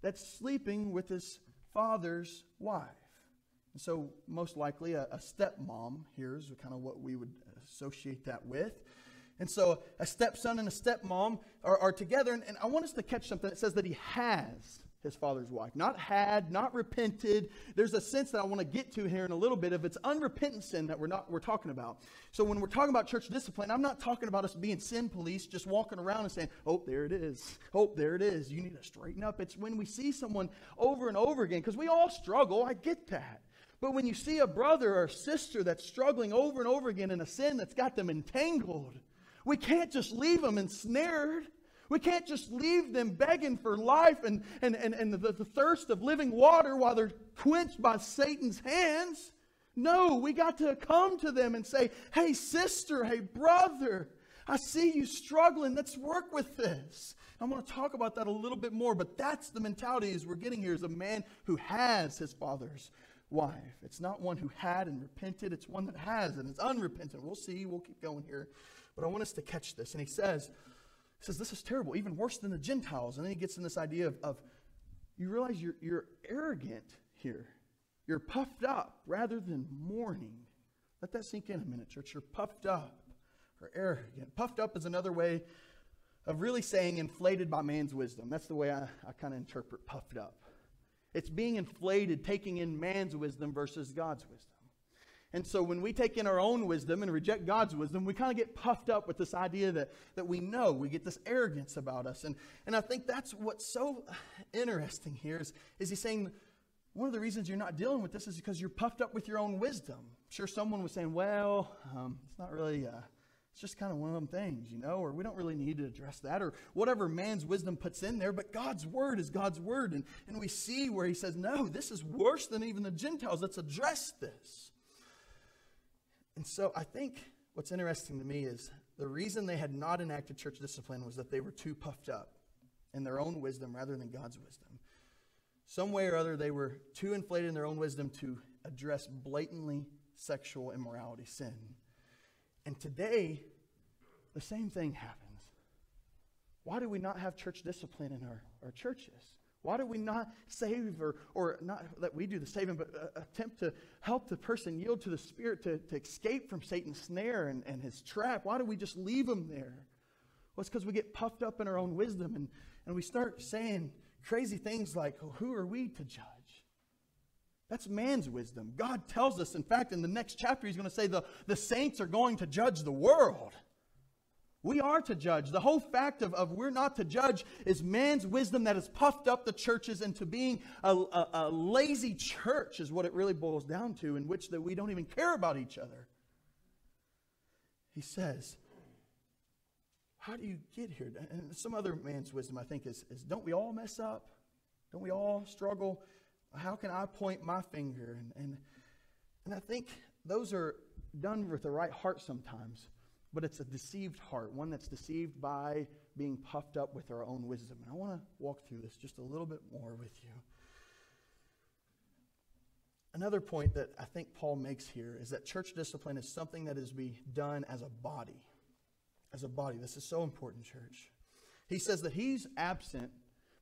that's sleeping with his father's wife. And so, most likely, a, a stepmom here is kind of what we would associate that with. And so, a stepson and a stepmom are, are together. And, and I want us to catch something that says that he has his father's wife. Not had, not repented. There's a sense that I want to get to here in a little bit of it's unrepentant sin that we're not we're talking about. So when we're talking about church discipline, I'm not talking about us being sin police, just walking around and saying, "Oh, there it is. Oh, there it is. You need to straighten up." It's when we see someone over and over again because we all struggle. I get that. But when you see a brother or sister that's struggling over and over again in a sin that's got them entangled, we can't just leave them ensnared. We can't just leave them begging for life and, and, and, and the, the thirst of living water while they're quenched by Satan's hands. No, we got to come to them and say, hey, sister, hey, brother, I see you struggling. Let's work with this. I'm going to talk about that a little bit more, but that's the mentality as we're getting here is a man who has his father's wife. It's not one who had and repented, it's one that has and is unrepentant. We'll see, we'll keep going here. But I want us to catch this. And he says, he says, This is terrible, even worse than the Gentiles. And then he gets in this idea of, of you realize you're, you're arrogant here. You're puffed up rather than mourning. Let that sink in a minute, church. You're puffed up or arrogant. Puffed up is another way of really saying inflated by man's wisdom. That's the way I, I kind of interpret puffed up. It's being inflated, taking in man's wisdom versus God's wisdom. And so when we take in our own wisdom and reject God's wisdom, we kind of get puffed up with this idea that, that we know. We get this arrogance about us. And, and I think that's what's so interesting here is, is he's saying one of the reasons you're not dealing with this is because you're puffed up with your own wisdom. I'm sure someone was saying, well, um, it's not really, uh, it's just kind of one of them things, you know, or we don't really need to address that, or whatever man's wisdom puts in there, but God's word is God's word. And, and we see where he says, no, this is worse than even the Gentiles. Let's address this. And so I think what's interesting to me is the reason they had not enacted church discipline was that they were too puffed up in their own wisdom rather than God's wisdom. Some way or other, they were too inflated in their own wisdom to address blatantly sexual immorality, sin. And today, the same thing happens. Why do we not have church discipline in our, our churches? Why do we not save or, or not that we do the saving, but uh, attempt to help the person yield to the Spirit to, to escape from Satan's snare and, and his trap? Why do we just leave them there? Well, it's because we get puffed up in our own wisdom and, and we start saying crazy things like, Who are we to judge? That's man's wisdom. God tells us, in fact, in the next chapter, he's going to say the, the saints are going to judge the world. We are to judge. The whole fact of, of we're not to judge is man's wisdom that has puffed up the churches into being a, a, a lazy church, is what it really boils down to, in which that we don't even care about each other. He says, How do you get here? And some other man's wisdom, I think, is, is don't we all mess up? Don't we all struggle? How can I point my finger? And, and, and I think those are done with the right heart sometimes but it's a deceived heart, one that's deceived by being puffed up with our own wisdom. And I want to walk through this just a little bit more with you. Another point that I think Paul makes here is that church discipline is something that is to be done as a body. As a body. This is so important, church. He says that he's absent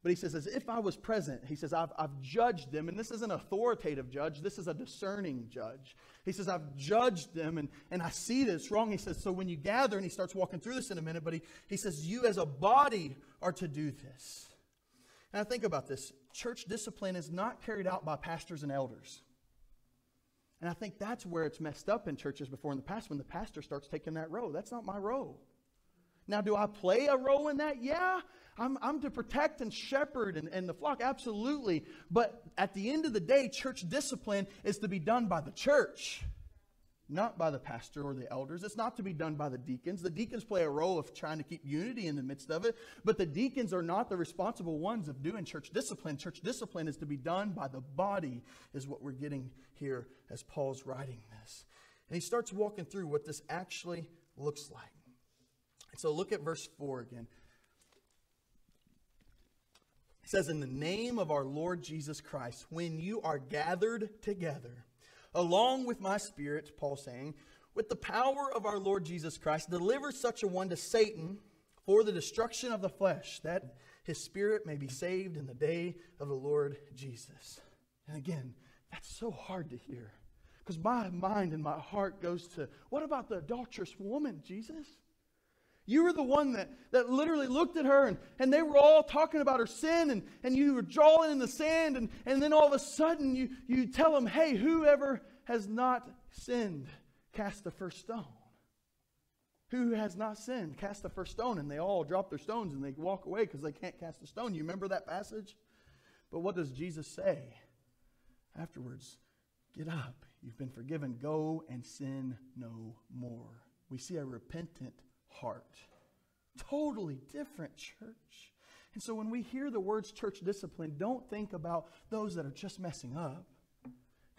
but he says, as if I was present, he says, I've, I've judged them. And this is an authoritative judge, this is a discerning judge. He says, I've judged them and, and I see that it's wrong. He says, so when you gather, and he starts walking through this in a minute, but he, he says, you as a body are to do this. And I think about this church discipline is not carried out by pastors and elders. And I think that's where it's messed up in churches before in the past when the pastor starts taking that role. That's not my role. Now, do I play a role in that? Yeah. I'm, I'm to protect and shepherd and, and the flock, absolutely. But at the end of the day, church discipline is to be done by the church, not by the pastor or the elders. It's not to be done by the deacons. The deacons play a role of trying to keep unity in the midst of it, but the deacons are not the responsible ones of doing church discipline. Church discipline is to be done by the body, is what we're getting here as Paul's writing this. And he starts walking through what this actually looks like. So look at verse 4 again It says, In the name of our Lord Jesus Christ, when you are gathered together, along with my spirit, Paul saying, with the power of our Lord Jesus Christ, deliver such a one to Satan for the destruction of the flesh, that his spirit may be saved in the day of the Lord Jesus. And again, that's so hard to hear because my mind and my heart goes to what about the adulterous woman, Jesus? You were the one that, that literally looked at her and, and they were all talking about her sin and, and you were drawing in the sand and, and then all of a sudden you, you tell them, hey, whoever has not sinned, cast the first stone. Who has not sinned, cast the first stone. And they all drop their stones and they walk away because they can't cast a stone. You remember that passage? But what does Jesus say afterwards? Get up. You've been forgiven. Go and sin no more. We see a repentant heart. Totally different church. And so when we hear the words church discipline, don't think about those that are just messing up.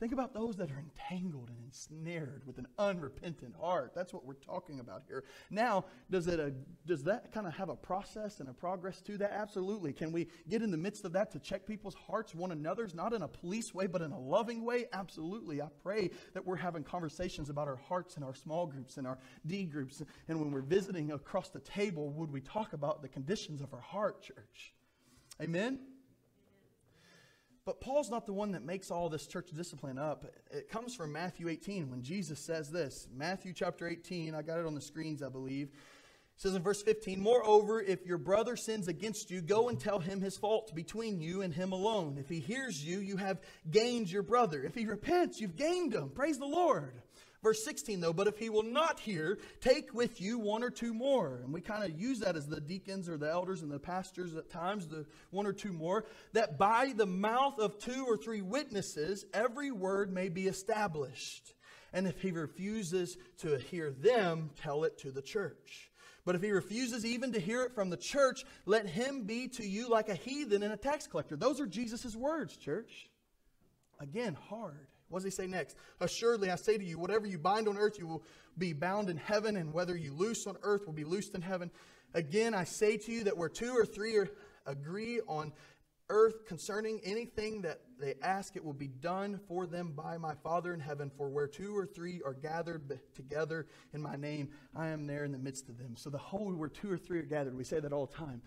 Think about those that are entangled and ensnared with an unrepentant heart. That's what we're talking about here. Now, does it uh, does that kind of have a process and a progress to that? Absolutely. Can we get in the midst of that to check people's hearts, one another's, not in a police way, but in a loving way? Absolutely. I pray that we're having conversations about our hearts in our small groups and our D groups. And when we're visiting across the table, would we talk about the conditions of our heart, church? Amen? But Paul's not the one that makes all this church discipline up. It comes from Matthew 18 when Jesus says this. Matthew chapter 18, I got it on the screens, I believe. It says in verse 15, Moreover, if your brother sins against you, go and tell him his fault between you and him alone. If he hears you, you have gained your brother. If he repents, you've gained him. Praise the Lord. Verse 16, though, but if he will not hear, take with you one or two more. And we kind of use that as the deacons or the elders and the pastors at times, the one or two more, that by the mouth of two or three witnesses, every word may be established. And if he refuses to hear them, tell it to the church. But if he refuses even to hear it from the church, let him be to you like a heathen and a tax collector. Those are Jesus' words, church. Again, hard. What does he say next? Assuredly, I say to you, whatever you bind on earth, you will be bound in heaven, and whether you loose on earth will be loosed in heaven. Again, I say to you that where two or three are, agree on earth concerning anything that they ask, it will be done for them by my Father in heaven. For where two or three are gathered together in my name, I am there in the midst of them. So the whole where two or three are gathered, we say that all the time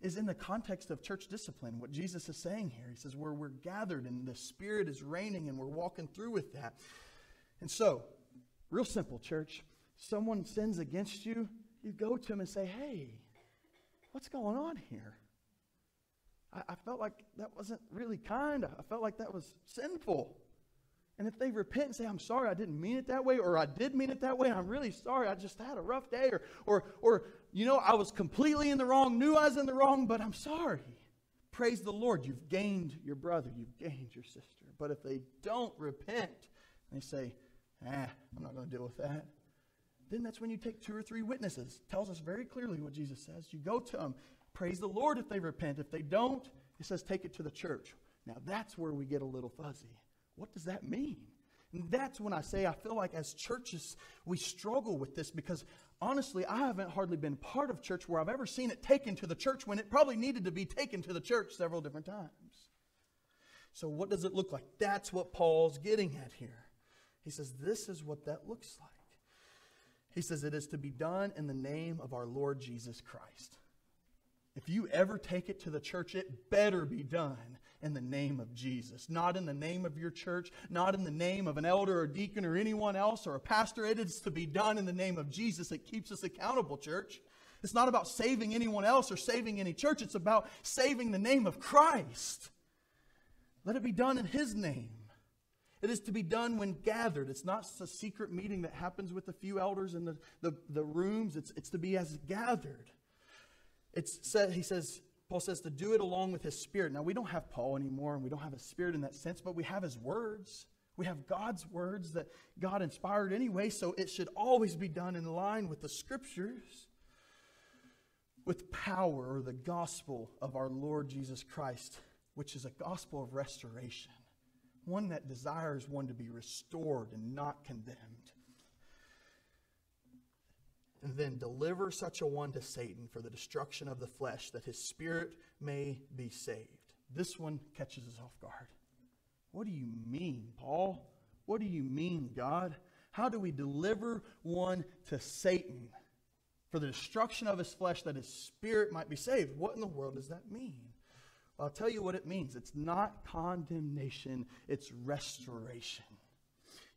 is in the context of church discipline, what Jesus is saying here. He says, where we're gathered and the Spirit is reigning and we're walking through with that. And so, real simple, church. Someone sins against you, you go to him and say, hey, what's going on here? I, I felt like that wasn't really kind. I felt like that was sinful. And if they repent and say, I'm sorry, I didn't mean it that way, or I did mean it that way, I'm really sorry, I just had a rough day, or, or, or you know, I was completely in the wrong, knew I was in the wrong, but I'm sorry. Praise the Lord, you've gained your brother, you've gained your sister. But if they don't repent, they say, ah, I'm not going to deal with that. Then that's when you take two or three witnesses. Tells us very clearly what Jesus says. You go to them, praise the Lord if they repent. If they don't, he says, take it to the church. Now that's where we get a little fuzzy. What does that mean? And that's when I say I feel like as churches, we struggle with this because honestly, I haven't hardly been part of church where I've ever seen it taken to the church when it probably needed to be taken to the church several different times. So, what does it look like? That's what Paul's getting at here. He says, This is what that looks like. He says, It is to be done in the name of our Lord Jesus Christ. If you ever take it to the church, it better be done in the name of Jesus, not in the name of your church, not in the name of an elder or deacon or anyone else or a pastor. It is to be done in the name of Jesus. It keeps us accountable, church. It's not about saving anyone else or saving any church. It's about saving the name of Christ. Let it be done in His name. It is to be done when gathered. It's not a secret meeting that happens with a few elders in the, the, the rooms. It's, it's to be as gathered. It's said, he says, Paul says to do it along with his spirit. Now, we don't have Paul anymore, and we don't have a spirit in that sense, but we have his words. We have God's words that God inspired anyway, so it should always be done in line with the scriptures, with power, or the gospel of our Lord Jesus Christ, which is a gospel of restoration, one that desires one to be restored and not condemned and then deliver such a one to Satan for the destruction of the flesh, that his spirit may be saved. This one catches us off guard. What do you mean, Paul? What do you mean, God? How do we deliver one to Satan? for the destruction of his flesh, that his spirit might be saved. What in the world does that mean? Well, I'll tell you what it means. It's not condemnation, it's restoration.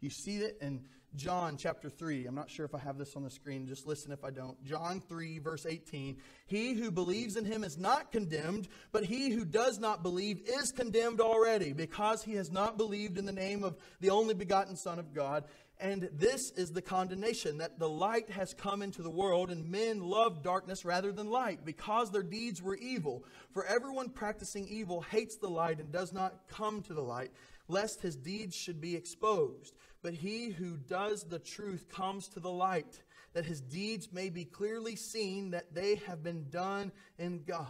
You see it in John chapter 3. I'm not sure if I have this on the screen. Just listen if I don't. John 3, verse 18. He who believes in him is not condemned, but he who does not believe is condemned already, because he has not believed in the name of the only begotten Son of God. And this is the condemnation that the light has come into the world, and men love darkness rather than light, because their deeds were evil. For everyone practicing evil hates the light and does not come to the light, lest his deeds should be exposed. But he who does the truth comes to the light, that his deeds may be clearly seen that they have been done in God.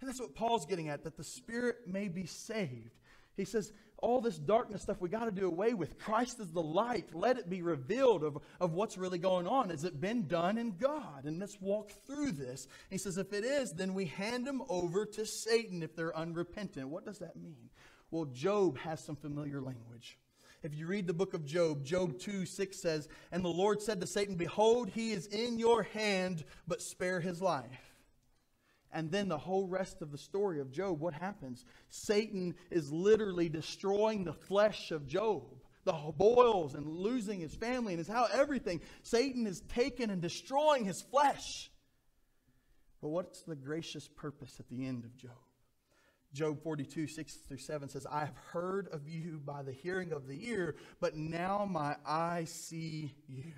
And that's what Paul's getting at, that the Spirit may be saved. He says, all this darkness stuff we got to do away with. Christ is the light. Let it be revealed of, of what's really going on. Has it been done in God? And let's walk through this. he says, if it is, then we hand them over to Satan if they're unrepentant. What does that mean? Well, Job has some familiar language. If you read the book of Job, Job 2 6 says, And the Lord said to Satan, Behold, he is in your hand, but spare his life. And then the whole rest of the story of Job, what happens? Satan is literally destroying the flesh of Job, the boils and losing his family and his house, everything. Satan is taking and destroying his flesh. But what's the gracious purpose at the end of Job? Job 42, 6 through 7 says, I have heard of you by the hearing of the ear, but now my eye see you.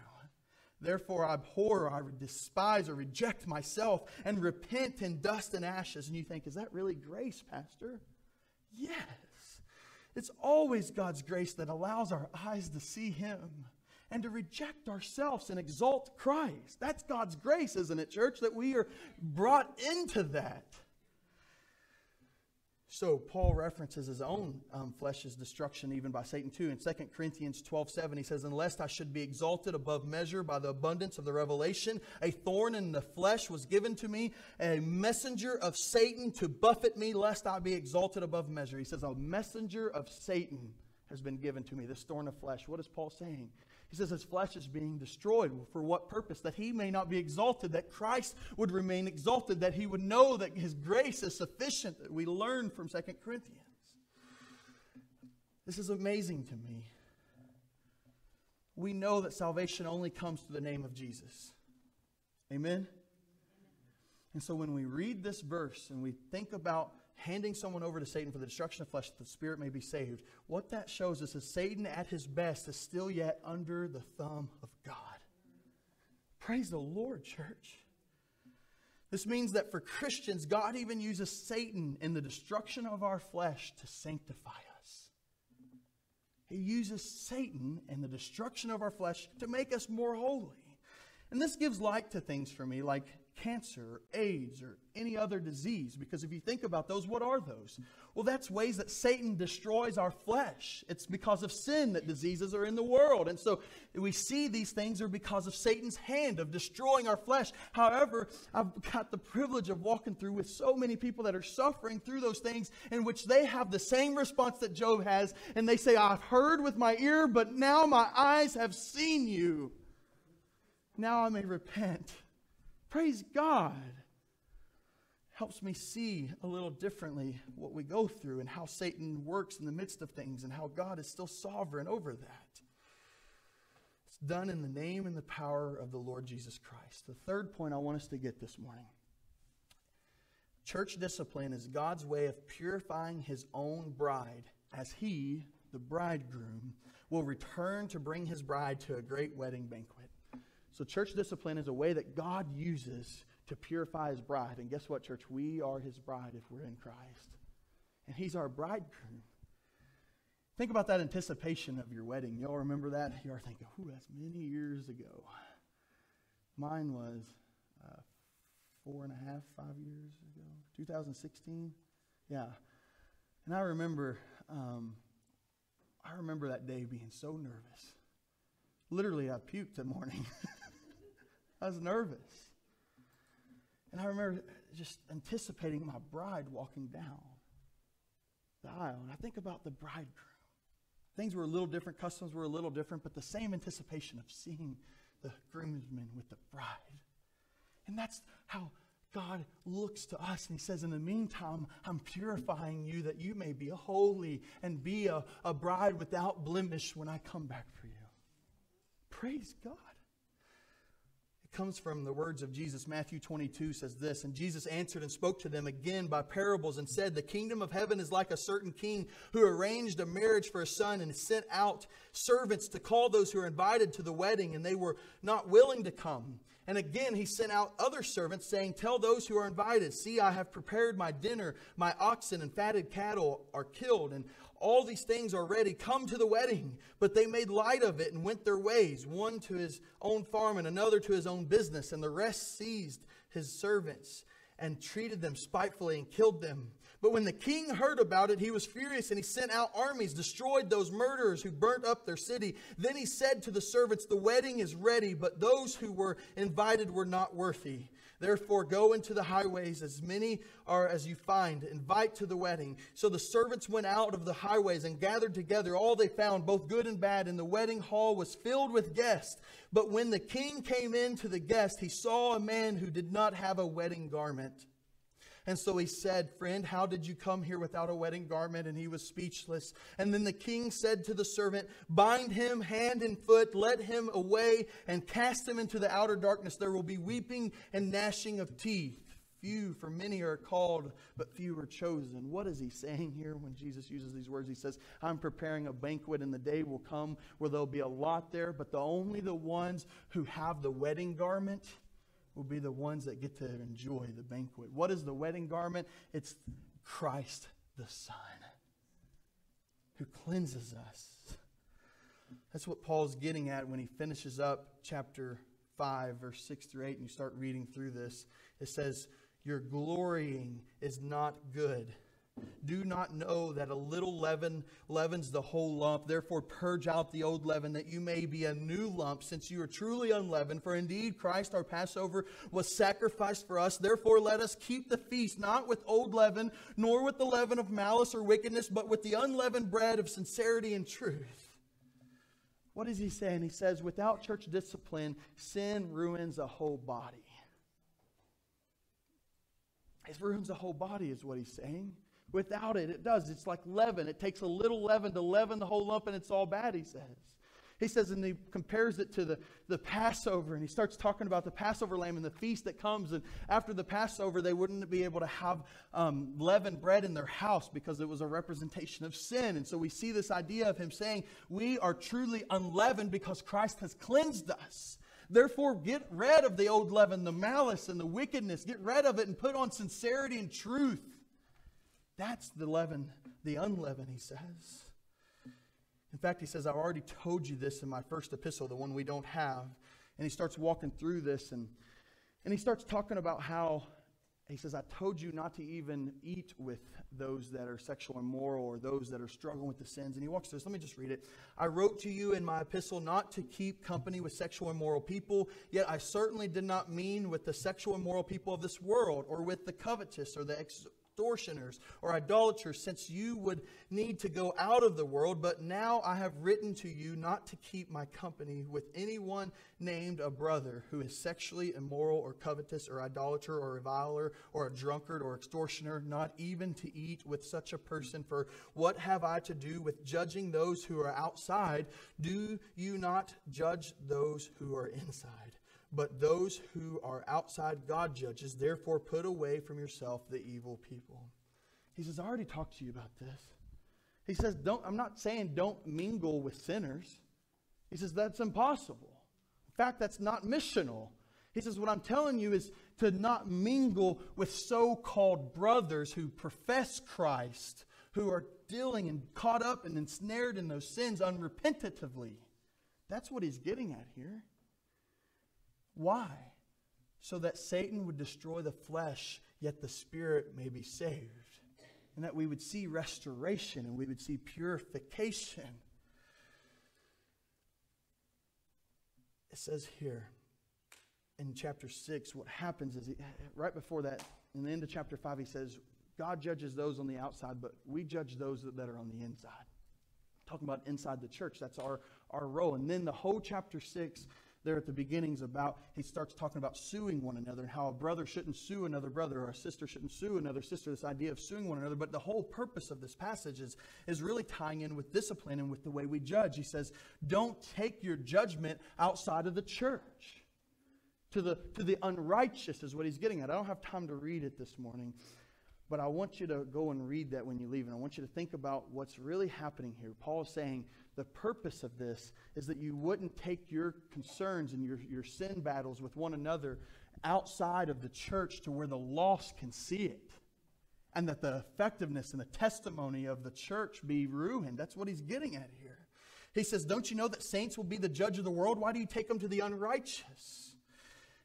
Therefore, I abhor, I despise, or reject myself and repent in dust and ashes. And you think, is that really grace, Pastor? Yes. It's always God's grace that allows our eyes to see Him and to reject ourselves and exalt Christ. That's God's grace, isn't it, church? That we are brought into that. So Paul references his own um, flesh's destruction even by Satan too. In 2 Corinthians 12, 7, he says, Unless I should be exalted above measure by the abundance of the revelation, a thorn in the flesh was given to me, a messenger of Satan to buffet me, lest I be exalted above measure. He says, A messenger of Satan has been given to me, this thorn of flesh. What is Paul saying? He says his flesh is being destroyed. For what purpose? That he may not be exalted, that Christ would remain exalted, that he would know that his grace is sufficient, that we learn from 2 Corinthians. This is amazing to me. We know that salvation only comes through the name of Jesus. Amen? And so when we read this verse and we think about handing someone over to Satan for the destruction of flesh that the spirit may be saved, what that shows us is Satan at his best is still yet under the thumb of God. Praise the Lord, church. This means that for Christians, God even uses Satan in the destruction of our flesh to sanctify us. He uses Satan in the destruction of our flesh to make us more holy. And this gives light to things for me, like cancer, AIDS, or any other disease. Because if you think about those, what are those? Well, that's ways that Satan destroys our flesh. It's because of sin that diseases are in the world. And so we see these things are because of Satan's hand of destroying our flesh. However, I've got the privilege of walking through with so many people that are suffering through those things in which they have the same response that Job has. And they say, I've heard with my ear, but now my eyes have seen you. Now I may repent. Praise God. Helps me see a little differently what we go through and how Satan works in the midst of things and how God is still sovereign over that. It's done in the name and the power of the Lord Jesus Christ. The third point I want us to get this morning church discipline is God's way of purifying his own bride as he, the bridegroom, will return to bring his bride to a great wedding banquet. So, church discipline is a way that God uses to purify his bride. And guess what, church? We are his bride if we're in Christ. And he's our bridegroom. Think about that anticipation of your wedding. Y'all remember that? You are thinking, ooh, that's many years ago. Mine was uh, four and a half, five years ago, 2016. Yeah. And I remember, um, I remember that day being so nervous. Literally, I puked that morning. I was nervous. And I remember just anticipating my bride walking down the aisle. And I think about the bridegroom. Things were a little different, customs were a little different, but the same anticipation of seeing the groomsmen with the bride. And that's how God looks to us and he says, In the meantime, I'm purifying you that you may be holy and be a, a bride without blemish when I come back for you. Praise God. It comes from the words of Jesus. Matthew 22 says this And Jesus answered and spoke to them again by parables and said, The kingdom of heaven is like a certain king who arranged a marriage for a son and sent out servants to call those who are invited to the wedding, and they were not willing to come. And again, he sent out other servants, saying, Tell those who are invited, See, I have prepared my dinner. My oxen and fatted cattle are killed, and all these things are ready. Come to the wedding. But they made light of it and went their ways, one to his own farm and another to his own business. And the rest seized his servants and treated them spitefully and killed them. But when the king heard about it, he was furious and he sent out armies, destroyed those murderers who burnt up their city. Then he said to the servants, The wedding is ready, but those who were invited were not worthy. Therefore, go into the highways, as many are as you find, invite to the wedding. So the servants went out of the highways and gathered together all they found, both good and bad, and the wedding hall was filled with guests. But when the king came in to the guest, he saw a man who did not have a wedding garment. And so he said, Friend, how did you come here without a wedding garment? And he was speechless. And then the king said to the servant, Bind him hand and foot, let him away, and cast him into the outer darkness. There will be weeping and gnashing of teeth. Few, for many are called, but few are chosen. What is he saying here when Jesus uses these words? He says, I'm preparing a banquet, and the day will come where there'll be a lot there, but the only the ones who have the wedding garment will be the ones that get to enjoy the banquet. What is the wedding garment? It's Christ the Son who cleanses us. That's what Paul's getting at when he finishes up chapter 5, verse 6 through 8, and you start reading through this. It says, Your glorying is not good. Do not know that a little leaven leavens the whole lump. Therefore, purge out the old leaven, that you may be a new lump, since you are truly unleavened. For indeed, Christ our Passover was sacrificed for us. Therefore, let us keep the feast, not with old leaven, nor with the leaven of malice or wickedness, but with the unleavened bread of sincerity and truth. What is he saying? He says, without church discipline, sin ruins a whole body. It ruins the whole body, is what he's saying. Without it, it does. It's like leaven. It takes a little leaven to leaven the whole lump, and it's all bad, he says. He says, and he compares it to the, the Passover, and he starts talking about the Passover lamb and the feast that comes. And after the Passover, they wouldn't be able to have um, leavened bread in their house because it was a representation of sin. And so we see this idea of him saying, We are truly unleavened because Christ has cleansed us. Therefore, get rid of the old leaven, the malice and the wickedness. Get rid of it and put on sincerity and truth. That's the leaven, the unleavened, he says. In fact, he says, I've already told you this in my first epistle, the one we don't have. And he starts walking through this and, and he starts talking about how he says, I told you not to even eat with those that are sexual immoral or those that are struggling with the sins. And he walks through this. Let me just read it. I wrote to you in my epistle not to keep company with sexual immoral people, yet I certainly did not mean with the sexual immoral people of this world or with the covetous or the ex- extortioners or idolaters, since you would need to go out of the world. But now I have written to you not to keep my company with anyone named a brother who is sexually immoral or covetous or idolater or reviler or a drunkard or extortioner, not even to eat with such a person. For what have I to do with judging those who are outside? Do you not judge those who are inside? But those who are outside God judges, therefore put away from yourself the evil people. He says, I already talked to you about this. He says, don't, I'm not saying don't mingle with sinners. He says, that's impossible. In fact, that's not missional. He says, what I'm telling you is to not mingle with so called brothers who profess Christ, who are dealing and caught up and ensnared in those sins unrepentatively. That's what he's getting at here. Why? So that Satan would destroy the flesh, yet the spirit may be saved. And that we would see restoration and we would see purification. It says here in chapter 6, what happens is, he, right before that, in the end of chapter 5, he says, God judges those on the outside, but we judge those that are on the inside. talking about inside the church, that's our, our role. And then the whole chapter 6 there at the beginnings about, he starts talking about suing one another and how a brother shouldn't sue another brother or a sister shouldn't sue another sister, this idea of suing one another. But the whole purpose of this passage is, is really tying in with discipline and with the way we judge. He says, don't take your judgment outside of the church. To the, to the unrighteous is what he's getting at. I don't have time to read it this morning. But I want you to go and read that when you leave. And I want you to think about what's really happening here. Paul is saying the purpose of this is that you wouldn't take your concerns and your, your sin battles with one another outside of the church to where the lost can see it. And that the effectiveness and the testimony of the church be ruined. That's what he's getting at here. He says, Don't you know that saints will be the judge of the world? Why do you take them to the unrighteous?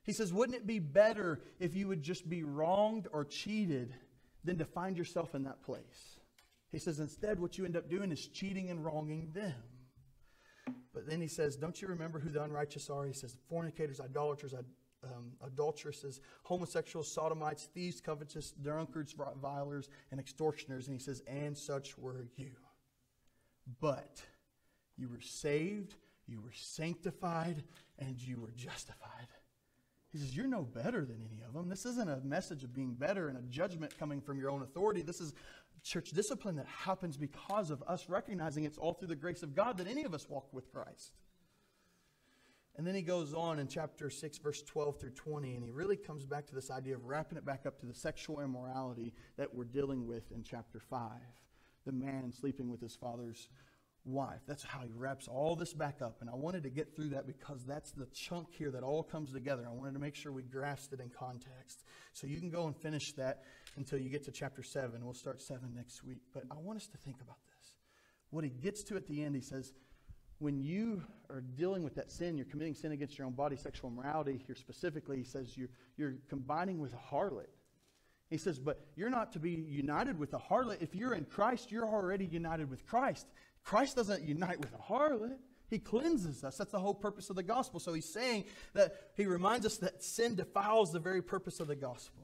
He says, Wouldn't it be better if you would just be wronged or cheated than to find yourself in that place? He says, Instead, what you end up doing is cheating and wronging them. But then he says, Don't you remember who the unrighteous are? He says, Fornicators, idolaters, um, adulteresses, homosexuals, sodomites, thieves, covetous, drunkards, revilers, and extortioners. And he says, And such were you. But you were saved, you were sanctified, and you were justified. He says, You're no better than any of them. This isn't a message of being better and a judgment coming from your own authority. This is church discipline that happens because of us recognizing it's all through the grace of God that any of us walk with Christ. And then he goes on in chapter 6, verse 12 through 20, and he really comes back to this idea of wrapping it back up to the sexual immorality that we're dealing with in chapter 5. The man sleeping with his father's wife. That's how he wraps all this back up. And I wanted to get through that because that's the chunk here that all comes together. I wanted to make sure we grasped it in context. So you can go and finish that until you get to chapter 7. We'll start 7 next week. But I want us to think about this. What he gets to at the end, he says, when you are dealing with that sin, you're committing sin against your own body, sexual immorality here specifically, he says you're, you're combining with a harlot. He says, but you're not to be united with a harlot. If you're in Christ, you're already united with Christ. Christ doesn't unite with a harlot. He cleanses us. That's the whole purpose of the gospel. So he's saying that he reminds us that sin defiles the very purpose of the gospel.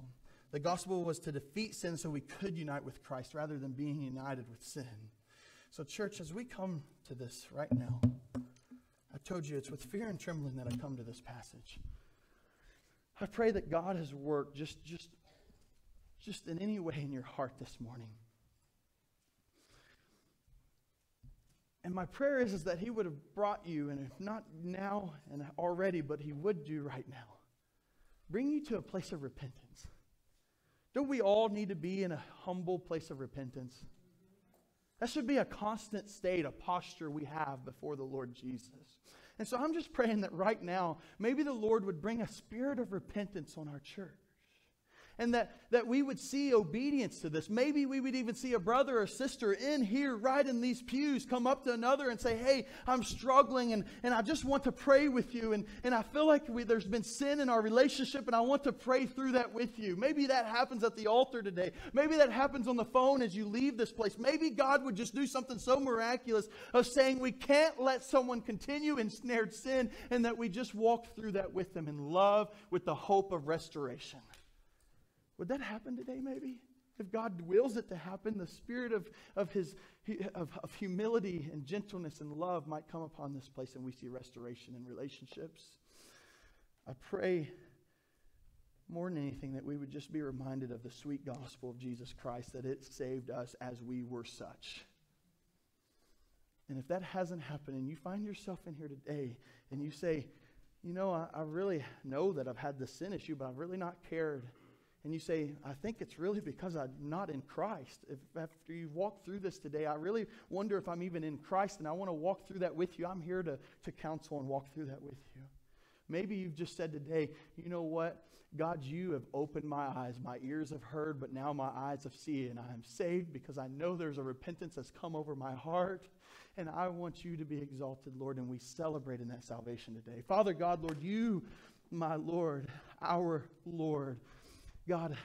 The gospel was to defeat sin so we could unite with Christ rather than being united with sin. So, church, as we come to this right now, I told you it's with fear and trembling that I come to this passage. I pray that God has worked just, just, just in any way in your heart this morning. And my prayer is, is that He would have brought you, and if not now and already, but He would do right now, bring you to a place of repentance. Don't we all need to be in a humble place of repentance? That should be a constant state, a posture we have before the Lord Jesus. And so I'm just praying that right now, maybe the Lord would bring a spirit of repentance on our church and that, that we would see obedience to this. Maybe we would even see a brother or sister in here, right in these pews, come up to another and say, Hey, I'm struggling and, and I just want to pray with you. And, and I feel like we, there's been sin in our relationship and I want to pray through that with you. Maybe that happens at the altar today. Maybe that happens on the phone as you leave this place. Maybe God would just do something so miraculous of saying we can't let someone continue ensnared sin and that we just walk through that with them in love with the hope of restoration. Would that happen today, maybe? If God wills it to happen, the spirit of, of, his, of, of humility and gentleness and love might come upon this place and we see restoration in relationships. I pray more than anything that we would just be reminded of the sweet gospel of Jesus Christ, that it saved us as we were such. And if that hasn't happened and you find yourself in here today and you say, you know, I, I really know that I've had the sin issue, but I've really not cared and you say, I think it's really because I'm not in Christ. If after you've walked through this today, I really wonder if I'm even in Christ and I want to walk through that with you. I'm here to, to counsel and walk through that with you. Maybe you've just said today, you know what? God, you have opened my eyes. My ears have heard, but now my eyes have seen. And I am saved because I know there's a repentance that's come over my heart. And I want you to be exalted, Lord. And we celebrate in that salvation today. Father God, Lord, you, my Lord, our Lord, God,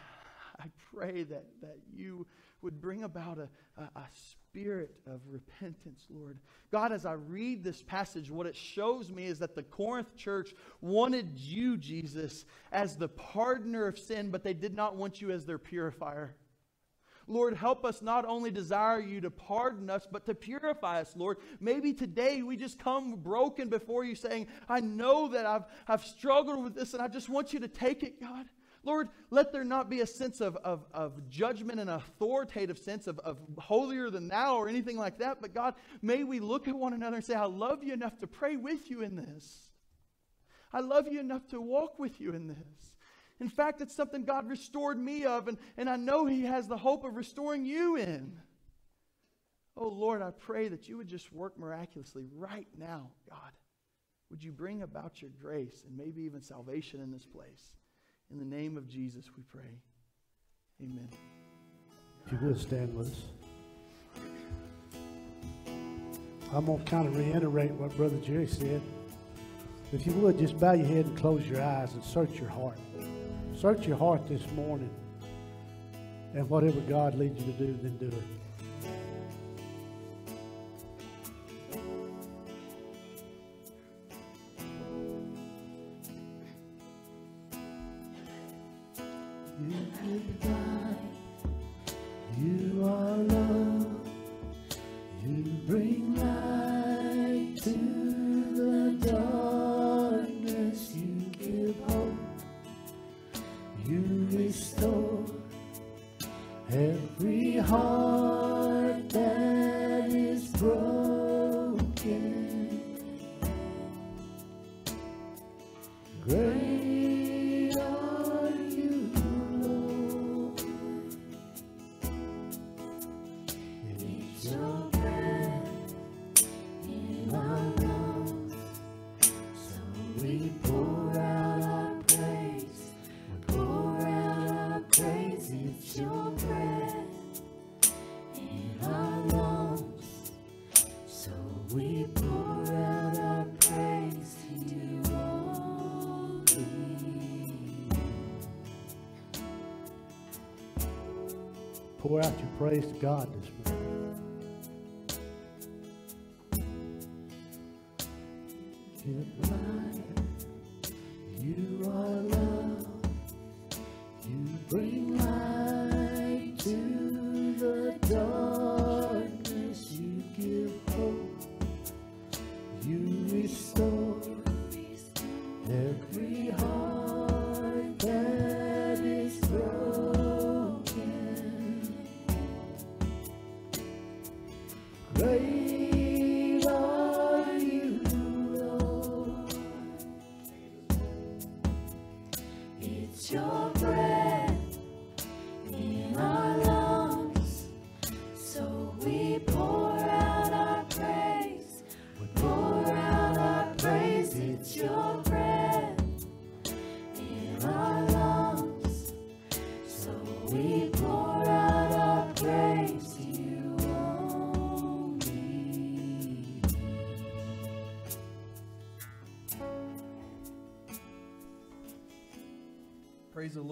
I pray that, that you would bring about a, a, a, spirit of repentance, Lord. God, as I read this passage, what it shows me is that the Corinth church wanted you, Jesus, as the pardoner of sin, but they did not want you as their purifier. Lord, help us not only desire you to pardon us, but to purify us, Lord. Maybe today we just come broken before you saying, I know that I've, I've struggled with this and I just want you to take it, God. Lord, let there not be a sense of, of, of judgment and authoritative sense of, of holier than thou or anything like that. But God, may we look at one another and say, I love you enough to pray with you in this. I love you enough to walk with you in this. In fact, it's something God restored me of, and, and I know He has the hope of restoring you in. Oh Lord, I pray that you would just work miraculously right now, God. Would you bring about your grace and maybe even salvation in this place? In the name of Jesus, we pray. Amen. If you would stand with us. I'm going to kind of reiterate what Brother Jerry said. If you would, just bow your head and close your eyes and search your heart. Search your heart this morning. And whatever God leads you to do, then do it. To God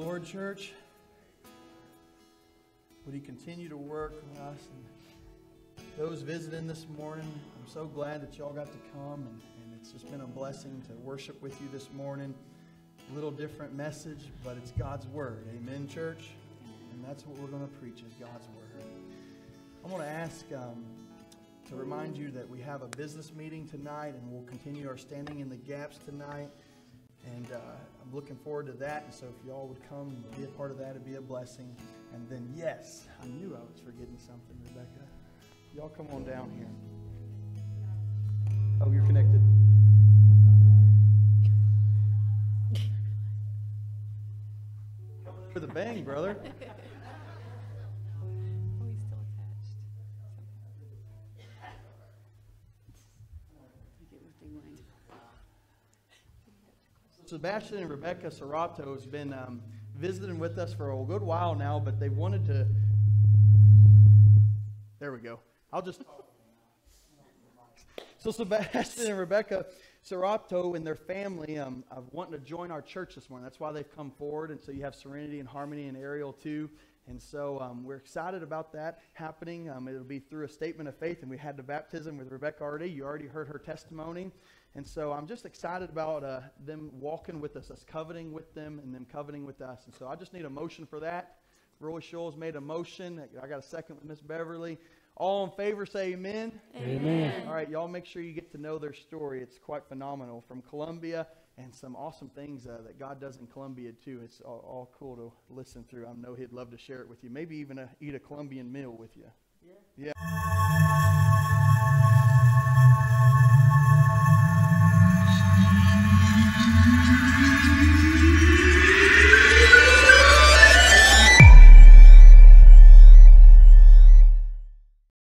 Lord, church. Would He continue to work with us and those visiting this morning? I'm so glad that y'all got to come, and, and it's just been a blessing to worship with you this morning. A little different message, but it's God's Word. Amen, church? And that's what we're going to preach is God's Word. I want to ask um, to remind you that we have a business meeting tonight, and we'll continue our Standing in the Gaps tonight. And uh, I'm looking forward to that. And so if y'all would come and be a part of that, it'd be a blessing. And then, yes, I knew I was forgetting something, Rebecca. Y'all come on down here. Oh, you're connected. For the bang, brother. Sebastian and Rebecca Serato has been um, visiting with us for a good while now, but they wanted to. There we go. I'll just. So Sebastian and Rebecca Serato and their family um, are wanting to join our church this morning. That's why they've come forward. And so you have Serenity and Harmony and Ariel too. And so um, we're excited about that happening. Um, it'll be through a statement of faith. And we had the baptism with Rebecca already. You already heard her testimony. And so I'm just excited about uh, them walking with us, us coveting with them, and them coveting with us. And so I just need a motion for that. Roy Scholes made a motion. I got a second with Miss Beverly. All in favor say amen. Amen. All right, y'all make sure you get to know their story. It's quite phenomenal from Colombia and some awesome things uh, that God does in Colombia too. It's all, all cool to listen through. I know he'd love to share it with you. Maybe even a, eat a Colombian meal with you. Yeah. Yeah.